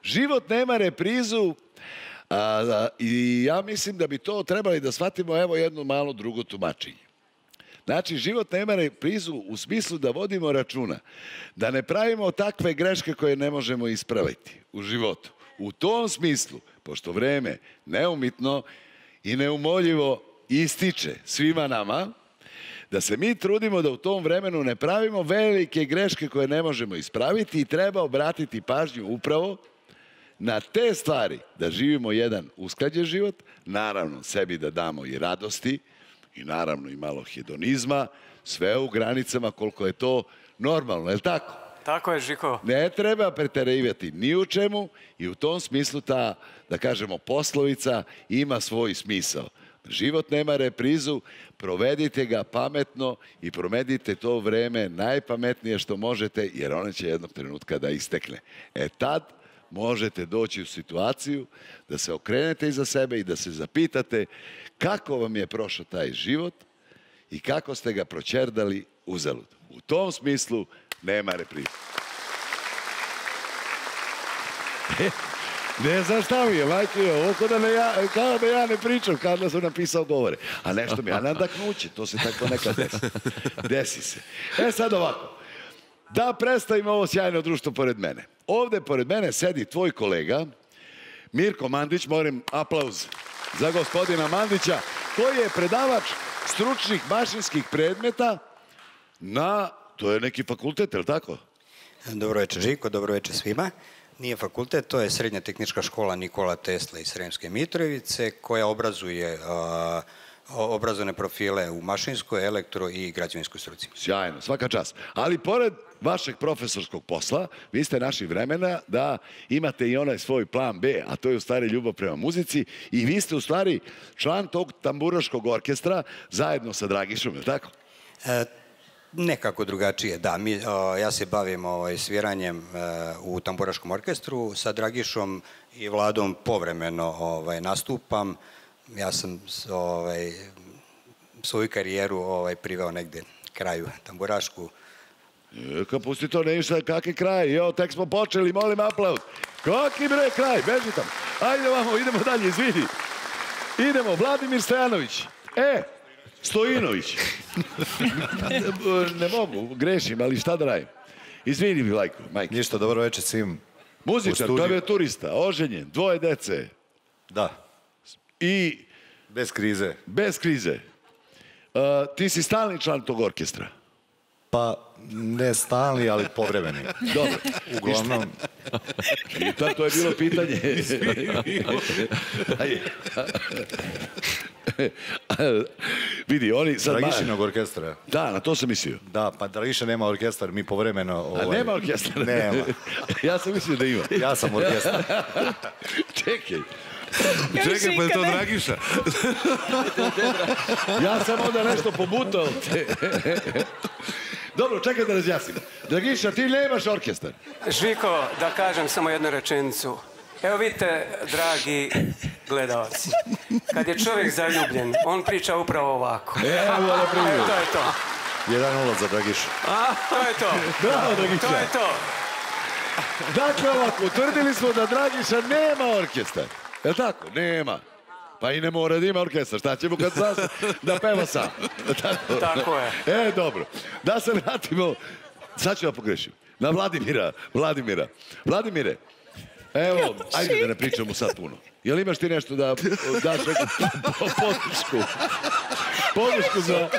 Život nema reprizu a, a, i ja mislim da bi to trebali da shvatimo evo jedno malo drugo tumačenje. Znači, život nema reprizu u smislu da vodimo računa, da ne pravimo takve greške koje ne možemo ispraviti u životu. U tom smislu, pošto vreme neumitno i neumoljivo ističe svima nama, da se mi trudimo da u tom vremenu ne pravimo velike greške koje ne možemo ispraviti i treba obratiti pažnju upravo na te stvari, da živimo jedan usklađen život, naravno sebi da damo i radosti i naravno i malo hedonizma, sve u granicama koliko je to normalno, je li tako? Tako je, Žiko. Ne treba preterivati ni u čemu i u tom smislu ta, da kažemo, poslovica ima svoj smisao. Život nema reprizu, provedite ga pametno i provedite to vreme najpametnije što možete, jer ono će jednog trenutka da istekne. E tad možete doći u situaciju da se okrenete iza sebe i da se zapitate kako vam je prošao taj život i kako ste ga proćerdali uzalud. U tom smislu nema reprize. Ne znam šta mi je, majke, ovo kao da, ne ja, kao da ja ne pričam, kao da sam napisao govore. A nešto mi je, a nadaknuće, to se tako nekad desi. Desi se. E sad ovako, da predstavimo ovo sjajno društvo pored mene. Ovde pored mene sedi tvoj kolega, Mirko Mandić, molim aplauz za gospodina Mandića, koji je predavač stručnih mašinskih predmeta na, to je neki fakultet, je li tako? Dobro večer Žiko, dobro večer svima. Nije fakultet, to je Srednja tehnička škola Nikola Tesla iz Sremske Mitrovice koja obrazuje obrazovne profile u mašinskoj, elektro i građevinskoj struci. Sjajno, svaka čast. Ali pored vašeg profesorskog posla, vi ste naši vremena da imate i onaj svoj plan B, a to je u stvari ljubav prema muzici i vi ste u stvari član tog tamburaškog orkestra zajedno sa Dragišom, je li tako? E, nekako drugačije, da. Mi, a, ja se bavim ovaj, sviranjem e, u tamburaškom orkestru, sa Dragišom i Vladom povremeno ovaj, nastupam. Ja sam ovaj, svoju karijeru ovaj, priveo negde kraju tamburašku. E, Ka pusti to ne išta, kakvi kraj, jo, tek smo počeli, molim aplauz. Kakvi bre kraj, beži tamo. Ajde vamo, idemo dalje, izvini. Idemo, Vladimir Stojanović. E, Stojinović. ne mogu, grešim, ali šta da radim? Izvini mi, lajko, majke. Ništa, dobro večer svim. u Muzičar, klavijaturista, oženjen, dvoje dece. Da. I... Bez krize. Bez krize. Uh, ti si stalni član tog orkestra. Pa, ne stalni, ali povremeni. Dobro. Uglavnom... I to, to je bilo pitanje. Aj. Vidi, oni sad... Dragišinog orkestra. Da, na to sam mislio. Da, pa Dragiša nema orkestar, mi povremeno... A nema orkestra? Nema. ja sam mislio da ima. Ja sam orkestar. čekaj. Čekaj, pa je to Dragiša? ja sam onda nešto pobutao. Dobro, čekaj da razjasnim. Dragiša, ti nemaš orkestar. Žiko, da kažem samo jednu rečenicu. Evo vidite, dragi gledalci, kad je čovjek zaljubljen, on priča upravo ovako. Evo na primjer. To je to. 1-0 za Dragišu. To je to. Bravo, Dragiša. To je to. Dakle, ovako, utvrdili smo da Dragiša nema orkestar. Jel tako? Nema. Pa i ne mora da ima orkestar. Šta ćemo kad zna da peva sam? Tako, Tako je. E, dobro. Da se vratimo, sad ću ja pogrešim. Na Vladimira. Vladimira. Vladimire, evo, ajde da ne pričamo sad puno. Jel imaš ti nešto da daš podršku? Podršku za,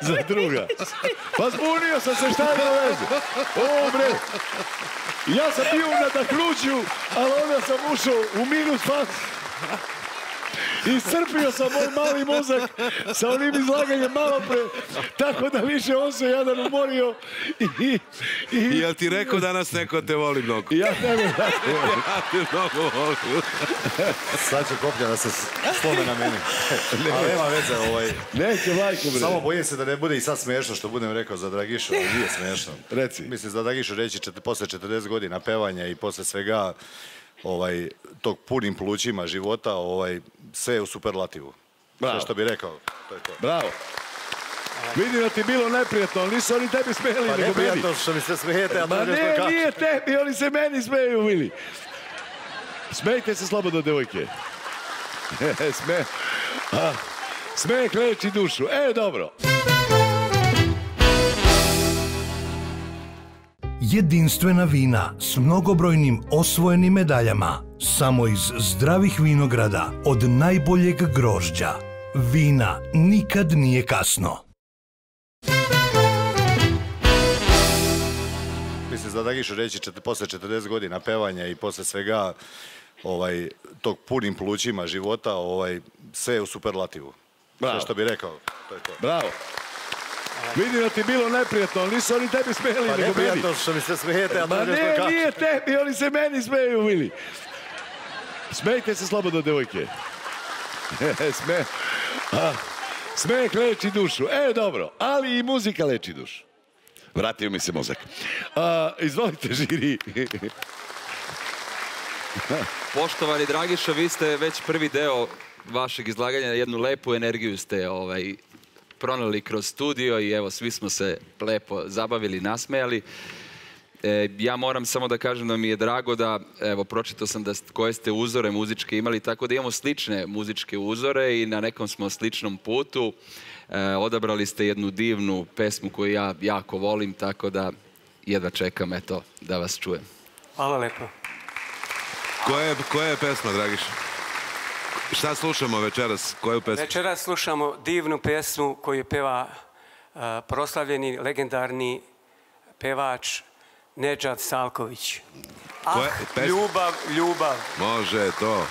za druga. Pa zbunio sam se, šta je veze? O, bre. Ja sam bio u nadahnuću, ali onda sam ušao u minus faz. Iscrpio sam moj mali mozak sa onim izlaganjem malo pre, tako da više on se jadan umorio i... i Jel ti rekao danas neko te voli mnogo? Ja tebe te volim. Ja te mnogo volim. Sad će koplja da se slome na meni. Ali nema veze, ovaj... Neće, majko, bre. Samo bojim se da ne bude i sad smiješno što budem rekao za Dragišu, ali nije smiješno. Reci. Mislim, za Dragišu reći čet, posle 40 godina pevanja i posle svega ovaj, tog punim plućima života, ovaj, sve je u superlativu. Bravo. Sve što bi rekao, to je to. Bravo. Vidim da ti bilo neprijatno, ali nisu oni tebi smijeli, Pa neprijatno što mi se smijete, a Ma ne, nije tebi, oni se meni smeju, Vili. Smejte se slobodno, devojke. Sme... A, smeh leči dušu. E, dobro. Jedinstvena vina s mnogobrojnim osvojenim medaljama. Samo iz zdravih vinograda od najboljeg grožđa. Vina nikad nije kasno. Mislim, za Dragišu reći čet, posle 40 godina pevanja i posle svega ovaj, tog punim plućima života, ovaj, sve je u superlativu. Bravo. Sve što bi rekao, to je to. Bravo. Vidim da ti bilo neprijatno, ali nisu oni tebi smijeli, Pa neprijatno što mi se smijete, a Ma ne, nije tebi, oni se meni smeju, Vili. Smejte se slobodno, devojke. Sme... A, smeh leči dušu. E, dobro, ali i muzika leči dušu. Vratio mi se mozak. A, izvolite, žiri. Poštovani Dragiša, vi ste već prvi deo vašeg izlaganja, jednu lepu energiju ste ovaj, pronali kroz studio i evo, svi smo se lepo zabavili, nasmejali. E, ja moram samo da kažem da mi je drago da, evo, pročitao sam da koje ste uzore muzičke imali, tako da imamo slične muzičke uzore i na nekom smo sličnom putu. E, odabrali ste jednu divnu pesmu koju ja jako volim, tako da jedva čekam, eto, da vas čujem. Hvala lepo. Koja je, koja je pesma, Dragiša? Šta slušamo večeras? Koju pesmu? Večeras slušamo divnu pesmu koju peva uh, proslavljeni, legendarni pevač Nedžad Salković. Ah, ljubav, ljubav. Može to.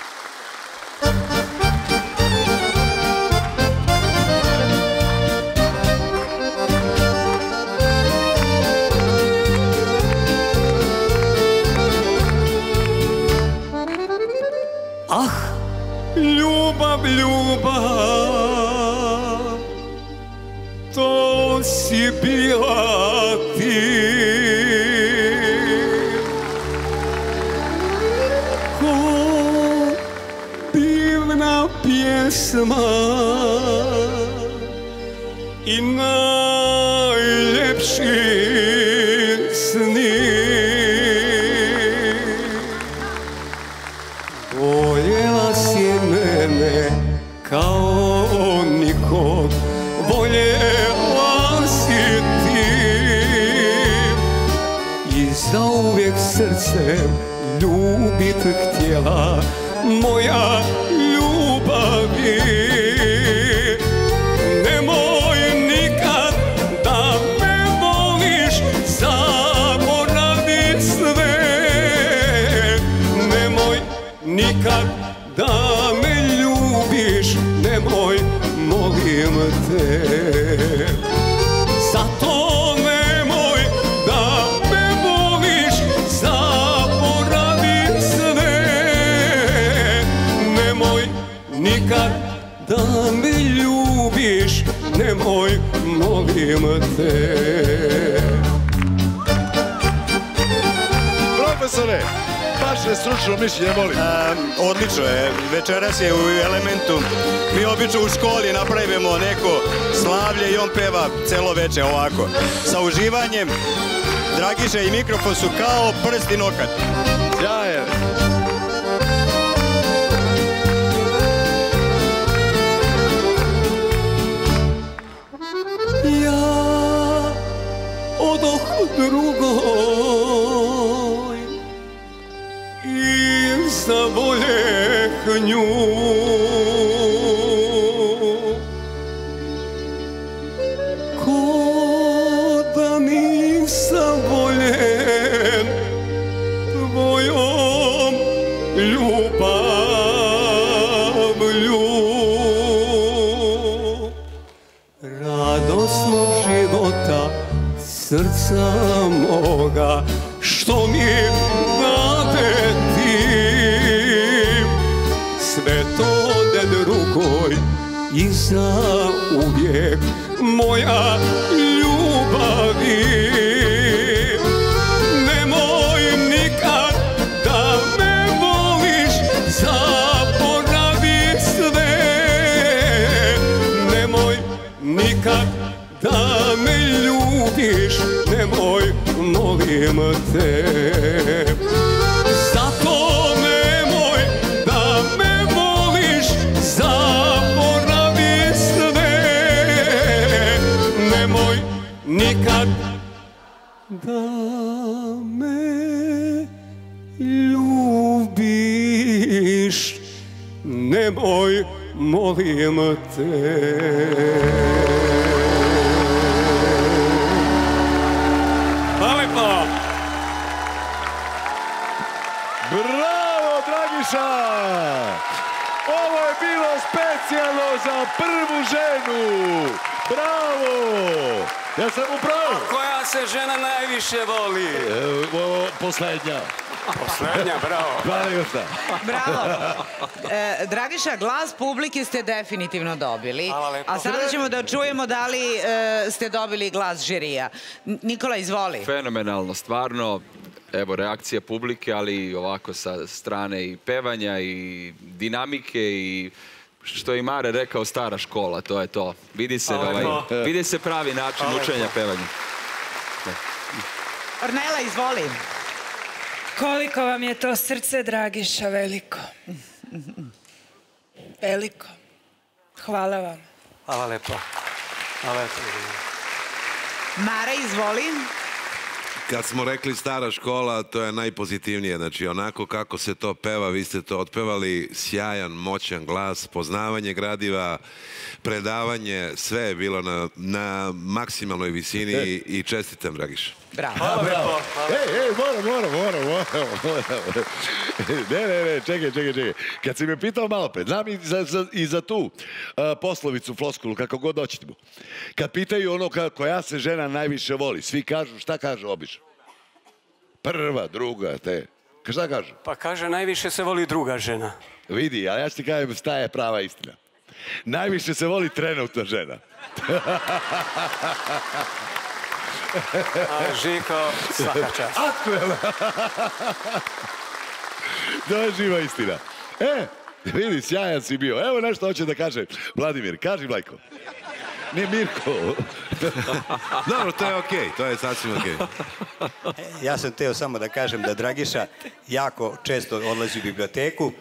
Kao prst i nemoj molim te Hvala lepo. Bravo, Dragiša! Ovo je bilo specijalno za prvu ženu. Bravo! Ja sam upravo. Koja se žena najviše voli? Ovo, poslednja. Poslednja, bravo. Hvala. Bravo. E, Dragiša, glas publike ste definitivno dobili. Hvala lepo. A sada ćemo da čujemo da li e, ste dobili glas žirija. Nikola, izvoli. Fenomenalno, stvarno. Evo, reakcija publike, ali ovako sa strane i pevanja i dinamike i što je i Mare rekao, stara škola, to je to. Vidi se, ovaj, lepo. vidi se pravi način učenja pevanja. Ornela, izvoli. Koliko vam je to srce, Dragiša, veliko. Veliko. Hvala vam. Hvala lepo. Hvala lepo. Mara, izvoli. Kad smo rekli stara škola, to je najpozitivnije. Znači, onako kako se to peva, vi ste to otpevali, sjajan, moćan glas, poznavanje gradiva, predavanje, sve je bilo na, na maksimalnoj visini i, i čestitam, Dragiša. Bravo. Hvala bravo. Ej, ej, moram, moram, moram, moram. Ne, ne, ne, čekaj, čekaj, čekaj. Kad si me pitao malo pre, znam i za, za, i za tu uh, poslovicu, floskulu, kako god hoćemo. Kad pitaju ono ka, koja se žena najviše voli, svi kažu, šta kažu obično? Prva, druga, te. Šta kažu? Pa kaže, najviše se voli druga žena. Vidi, ali ja ću ti kažem šta je prava istina. Najviše se voli trenutna žena. Žiko, svaka čast. Aktuelna. to je živa istina. E, vidi, sjajan si bio. Evo nešto hoće da kaže Vladimir. Kaži, Vlajko. Ne, Mirko. Dobro, to je okej, to je sasvim okej. Ja sam teo samo da kažem da Dragiša jako često odlazi u biblioteku,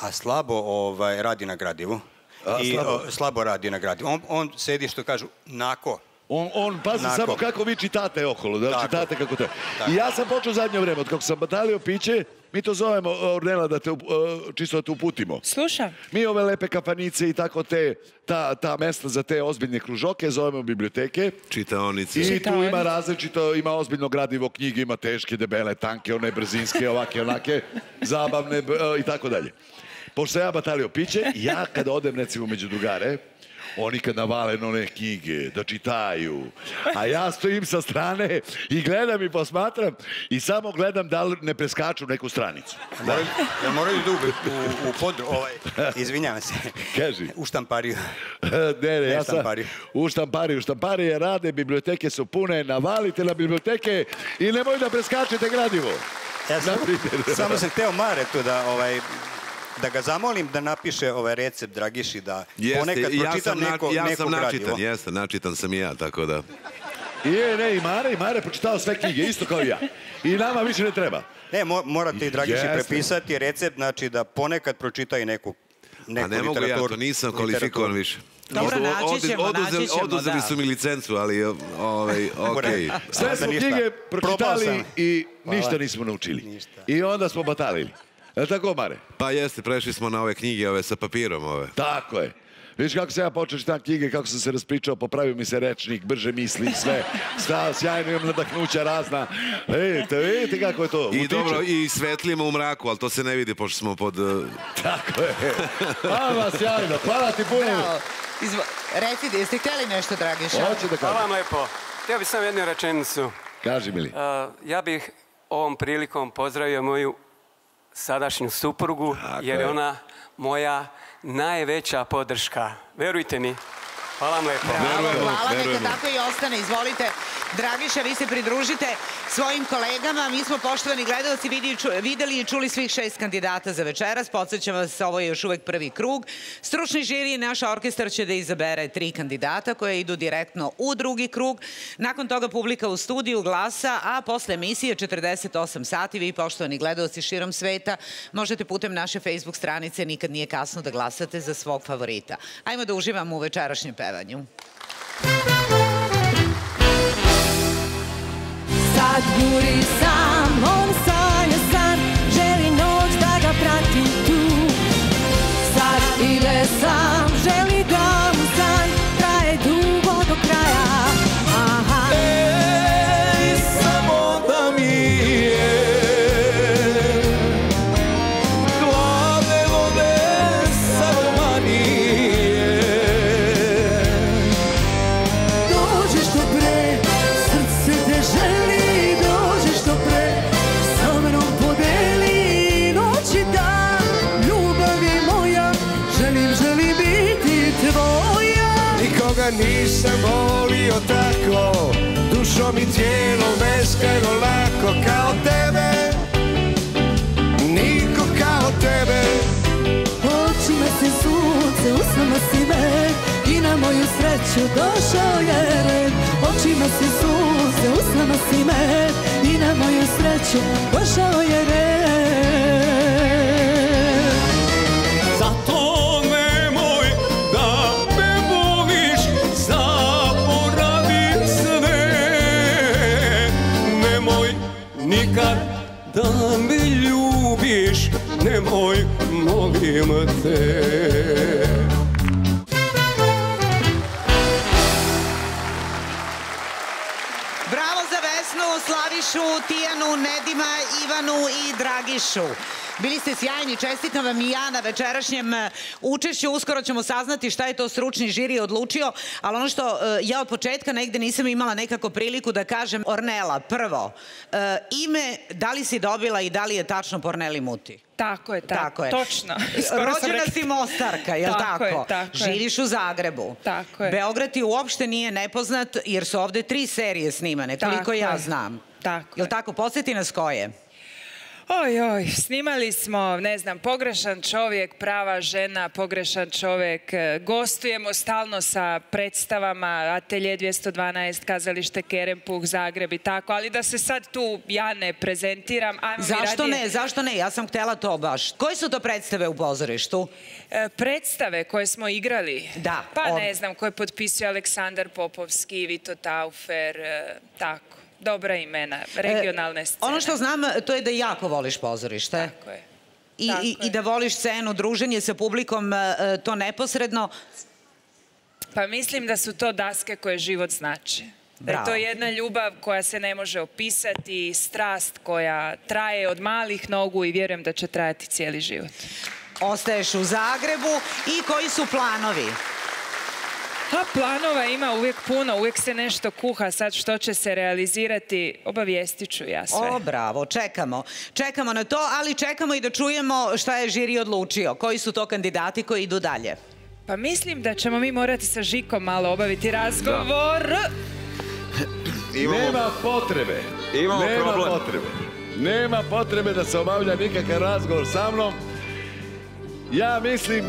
a slabo ovaj, radi na gradivu. A, I slabo? o, slabo radi na gradivu. On, on sedi što kažu nako. On, on pazi samo kako vi čitate okolo, da Tako. čitate kako to. I ja sam počeo zadnje vreme, od kako sam batalio piće, mi to zovemo, Ornela, da te, uh, čisto da te uputimo. Slušam. Mi ove lepe kafanice i tako te, ta, ta mesta za te ozbiljne kružoke zovemo biblioteke. Čitaonice. I tu ima različito, ima ozbiljno gradivo knjige, ima teške, debele, tanke, one brzinske, ovake, onake, zabavne e, i tako dalje. Pošto sam ja batalio piće, ja kada odem recimo među drugare, oni kad navale na one knjige, da čitaju, a ja stojim sa strane i gledam i posmatram i samo gledam da li ne preskaču neku stranicu. Jel moraju idu u, u podru, ovaj, izvinjavam se. Kaži. U štampariju. ne, ne, ja sam štampariju. u štampariju. Štamparije rade, biblioteke su pune, navalite na biblioteke i nemoj da preskačete gradivo. Ja sam, samo sam hteo Mare tu da, ovaj, da ga zamolim da napiše ovaj recept Dragiši, da ponekad i ja pročita sam, neko, ja neko sam gradivo. načitan, jesam, načitan sam i ja, tako da... I je, ne, i Mare, i Mare pročitao sve knjige, isto kao i ja. I nama više ne treba. Ne, mo, morate i Dragiši Jeste. prepisati recept, znači da ponekad pročita i neku, neku A ne mogu ja, to nisam kvalifikovan više. Dobro, naći ćemo, oduzeli, naći ćemo, oduzeli da. su mi licencu, ali ovaj, okej. Sve smo knjige pročitali i ništa nismo naučili. I onda smo batalili. Je li tako, Mare? Pa jeste, prešli smo na ove knjige, ove sa papirom, ove. Tako je. Vidiš kako sam ja počeo čitam knjige, kako sam se raspričao, popravio mi se rečnik, brže misli, sve. Šta, sjajno imam nadahnuća razna. Vidite, vidite kako je to. I dobro, i svetlimo u mraku, ali to se ne vidi pošto smo pod... uh, Tako je. Hvala, sjajno. Hvala ti puno. Izvo... Recite, jeste htjeli nešto, Dragiša? Hoće da Hvala kažem. vam lepo. Htio bih samo jednu rečenicu. Kaži, Mili. Uh, ja bih ovom prilikom pozdravio moju sadašnju suprugu, jer je ona moja najveća podrška. Verujte mi. Hvala vam lepo. Bravo, hvala, neka tako i ostane. Izvolite, Dragiša, vi se pridružite svojim kolegama. Mi smo, poštovani gledalci, videli i čuli svih šest kandidata za večeras. Podsjećam vas, ovo je još uvek prvi krug. Stručni žiri i naš orkestar će da izabere tri kandidata koje idu direktno u drugi krug. Nakon toga publika u studiju glasa, a posle emisije 48 sati vi, poštovani gledalci širom sveta, možete putem naše Facebook stranice Nikad nije kasno da glasate za svog favorita. Ajmo da uživamo u večerašnjem pevanju. Sad juri sam, on sanja san, želi noć da ga prati tu. Sad ide sam, sreću došao je red Očima si sunce, usnama si me I na moju sreću došao je red. Da Nemoj, molim te Slavišu, Tijanu, Nedima, Ivanu i Dragišu. Bili ste sjajni, čestitam vam i ja na večerašnjem e, učešću. Uskoro ćemo saznati šta je to stručni žiri odlučio, ali ono što e, ja od početka negde nisam imala nekako priliku da kažem, Ornela, prvo, e, ime, da li si dobila i da li je tačno po Orneli Muti? Tako je, tako, Tako je. točno. Rođena si Mostarka, jel tako? Tako je, tako je. Živiš u Zagrebu. Tako je. Beograd ti uopšte nije nepoznat jer su ovde tri serije snimane, koliko Tako ja je. znam. Tako Jel tako? Podsjeti nas koje? Oj, oj, snimali smo, ne znam, pogrešan čovjek, prava žena, pogrešan čovjek, e, gostujemo stalno sa predstavama Atelje 212, kazalište Kerempuh, Zagreb i tako, ali da se sad tu ja ne prezentiram, ajmo Zašto radije- ne? Zašto ne? Ja sam htjela to baš. Koje su to predstave u pozorištu? E, predstave koje smo igrali. Da. Pa ne znam, koje potpisuje Aleksandar Popovski, Vito Taufer, e, tako. Dobra imena, regionalne scene. Ono što znam, to je da jako voliš pozorište. Tako je. I, Tako i, i da voliš scenu, druženje sa publikom, e, e, to neposredno. Pa mislim da su to daske koje život znače. Da je to jedna ljubav koja se ne može opisati, strast koja traje od malih nogu i vjerujem da će trajati cijeli život. Ostaješ u Zagrebu i koji su planovi? A planova ima uvijek puno, uvijek se nešto kuha, sad što će se realizirati, obavijestit ću ja sve. O, bravo, čekamo. Čekamo na to, ali čekamo i da čujemo šta je žiri odlučio. Koji su to kandidati koji idu dalje? Pa mislim da ćemo mi morati sa Žikom malo obaviti razgovor. Nema potrebe. Imamo Nema problem. potrebe. Nema potrebe da se obavlja nikakav razgovor sa mnom. Ja mislim,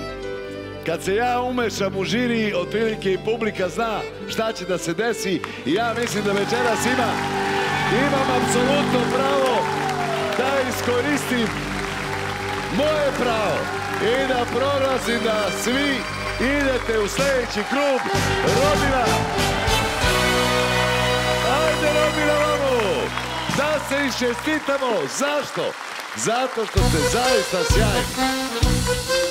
kad se ja umešam u žiri, otprilike i publika zna šta će da se desi. I ja mislim da večeras ima, imam apsolutno pravo da iskoristim moje pravo i da proglasim da svi idete u sljedeći krug rodina. Ajde rodina vamo! Da se iščestitamo. Zašto? Zato što ste zaista sjajni.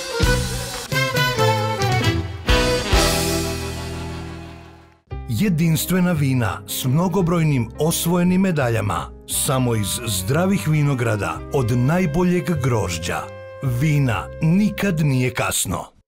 Jedinstvena vina s mnogobrojnim osvojenim medaljama. Samo iz zdravih vinograda od najboljeg grožđa. Vina nikad nije kasno.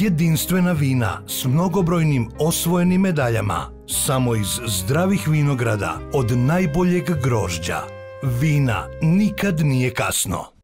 Jedinstvena vina s mnogobrojnim osvojenim medaljama. Samo iz zdravih vinograda od najboljeg grožđa. Vina nikad nije kasno.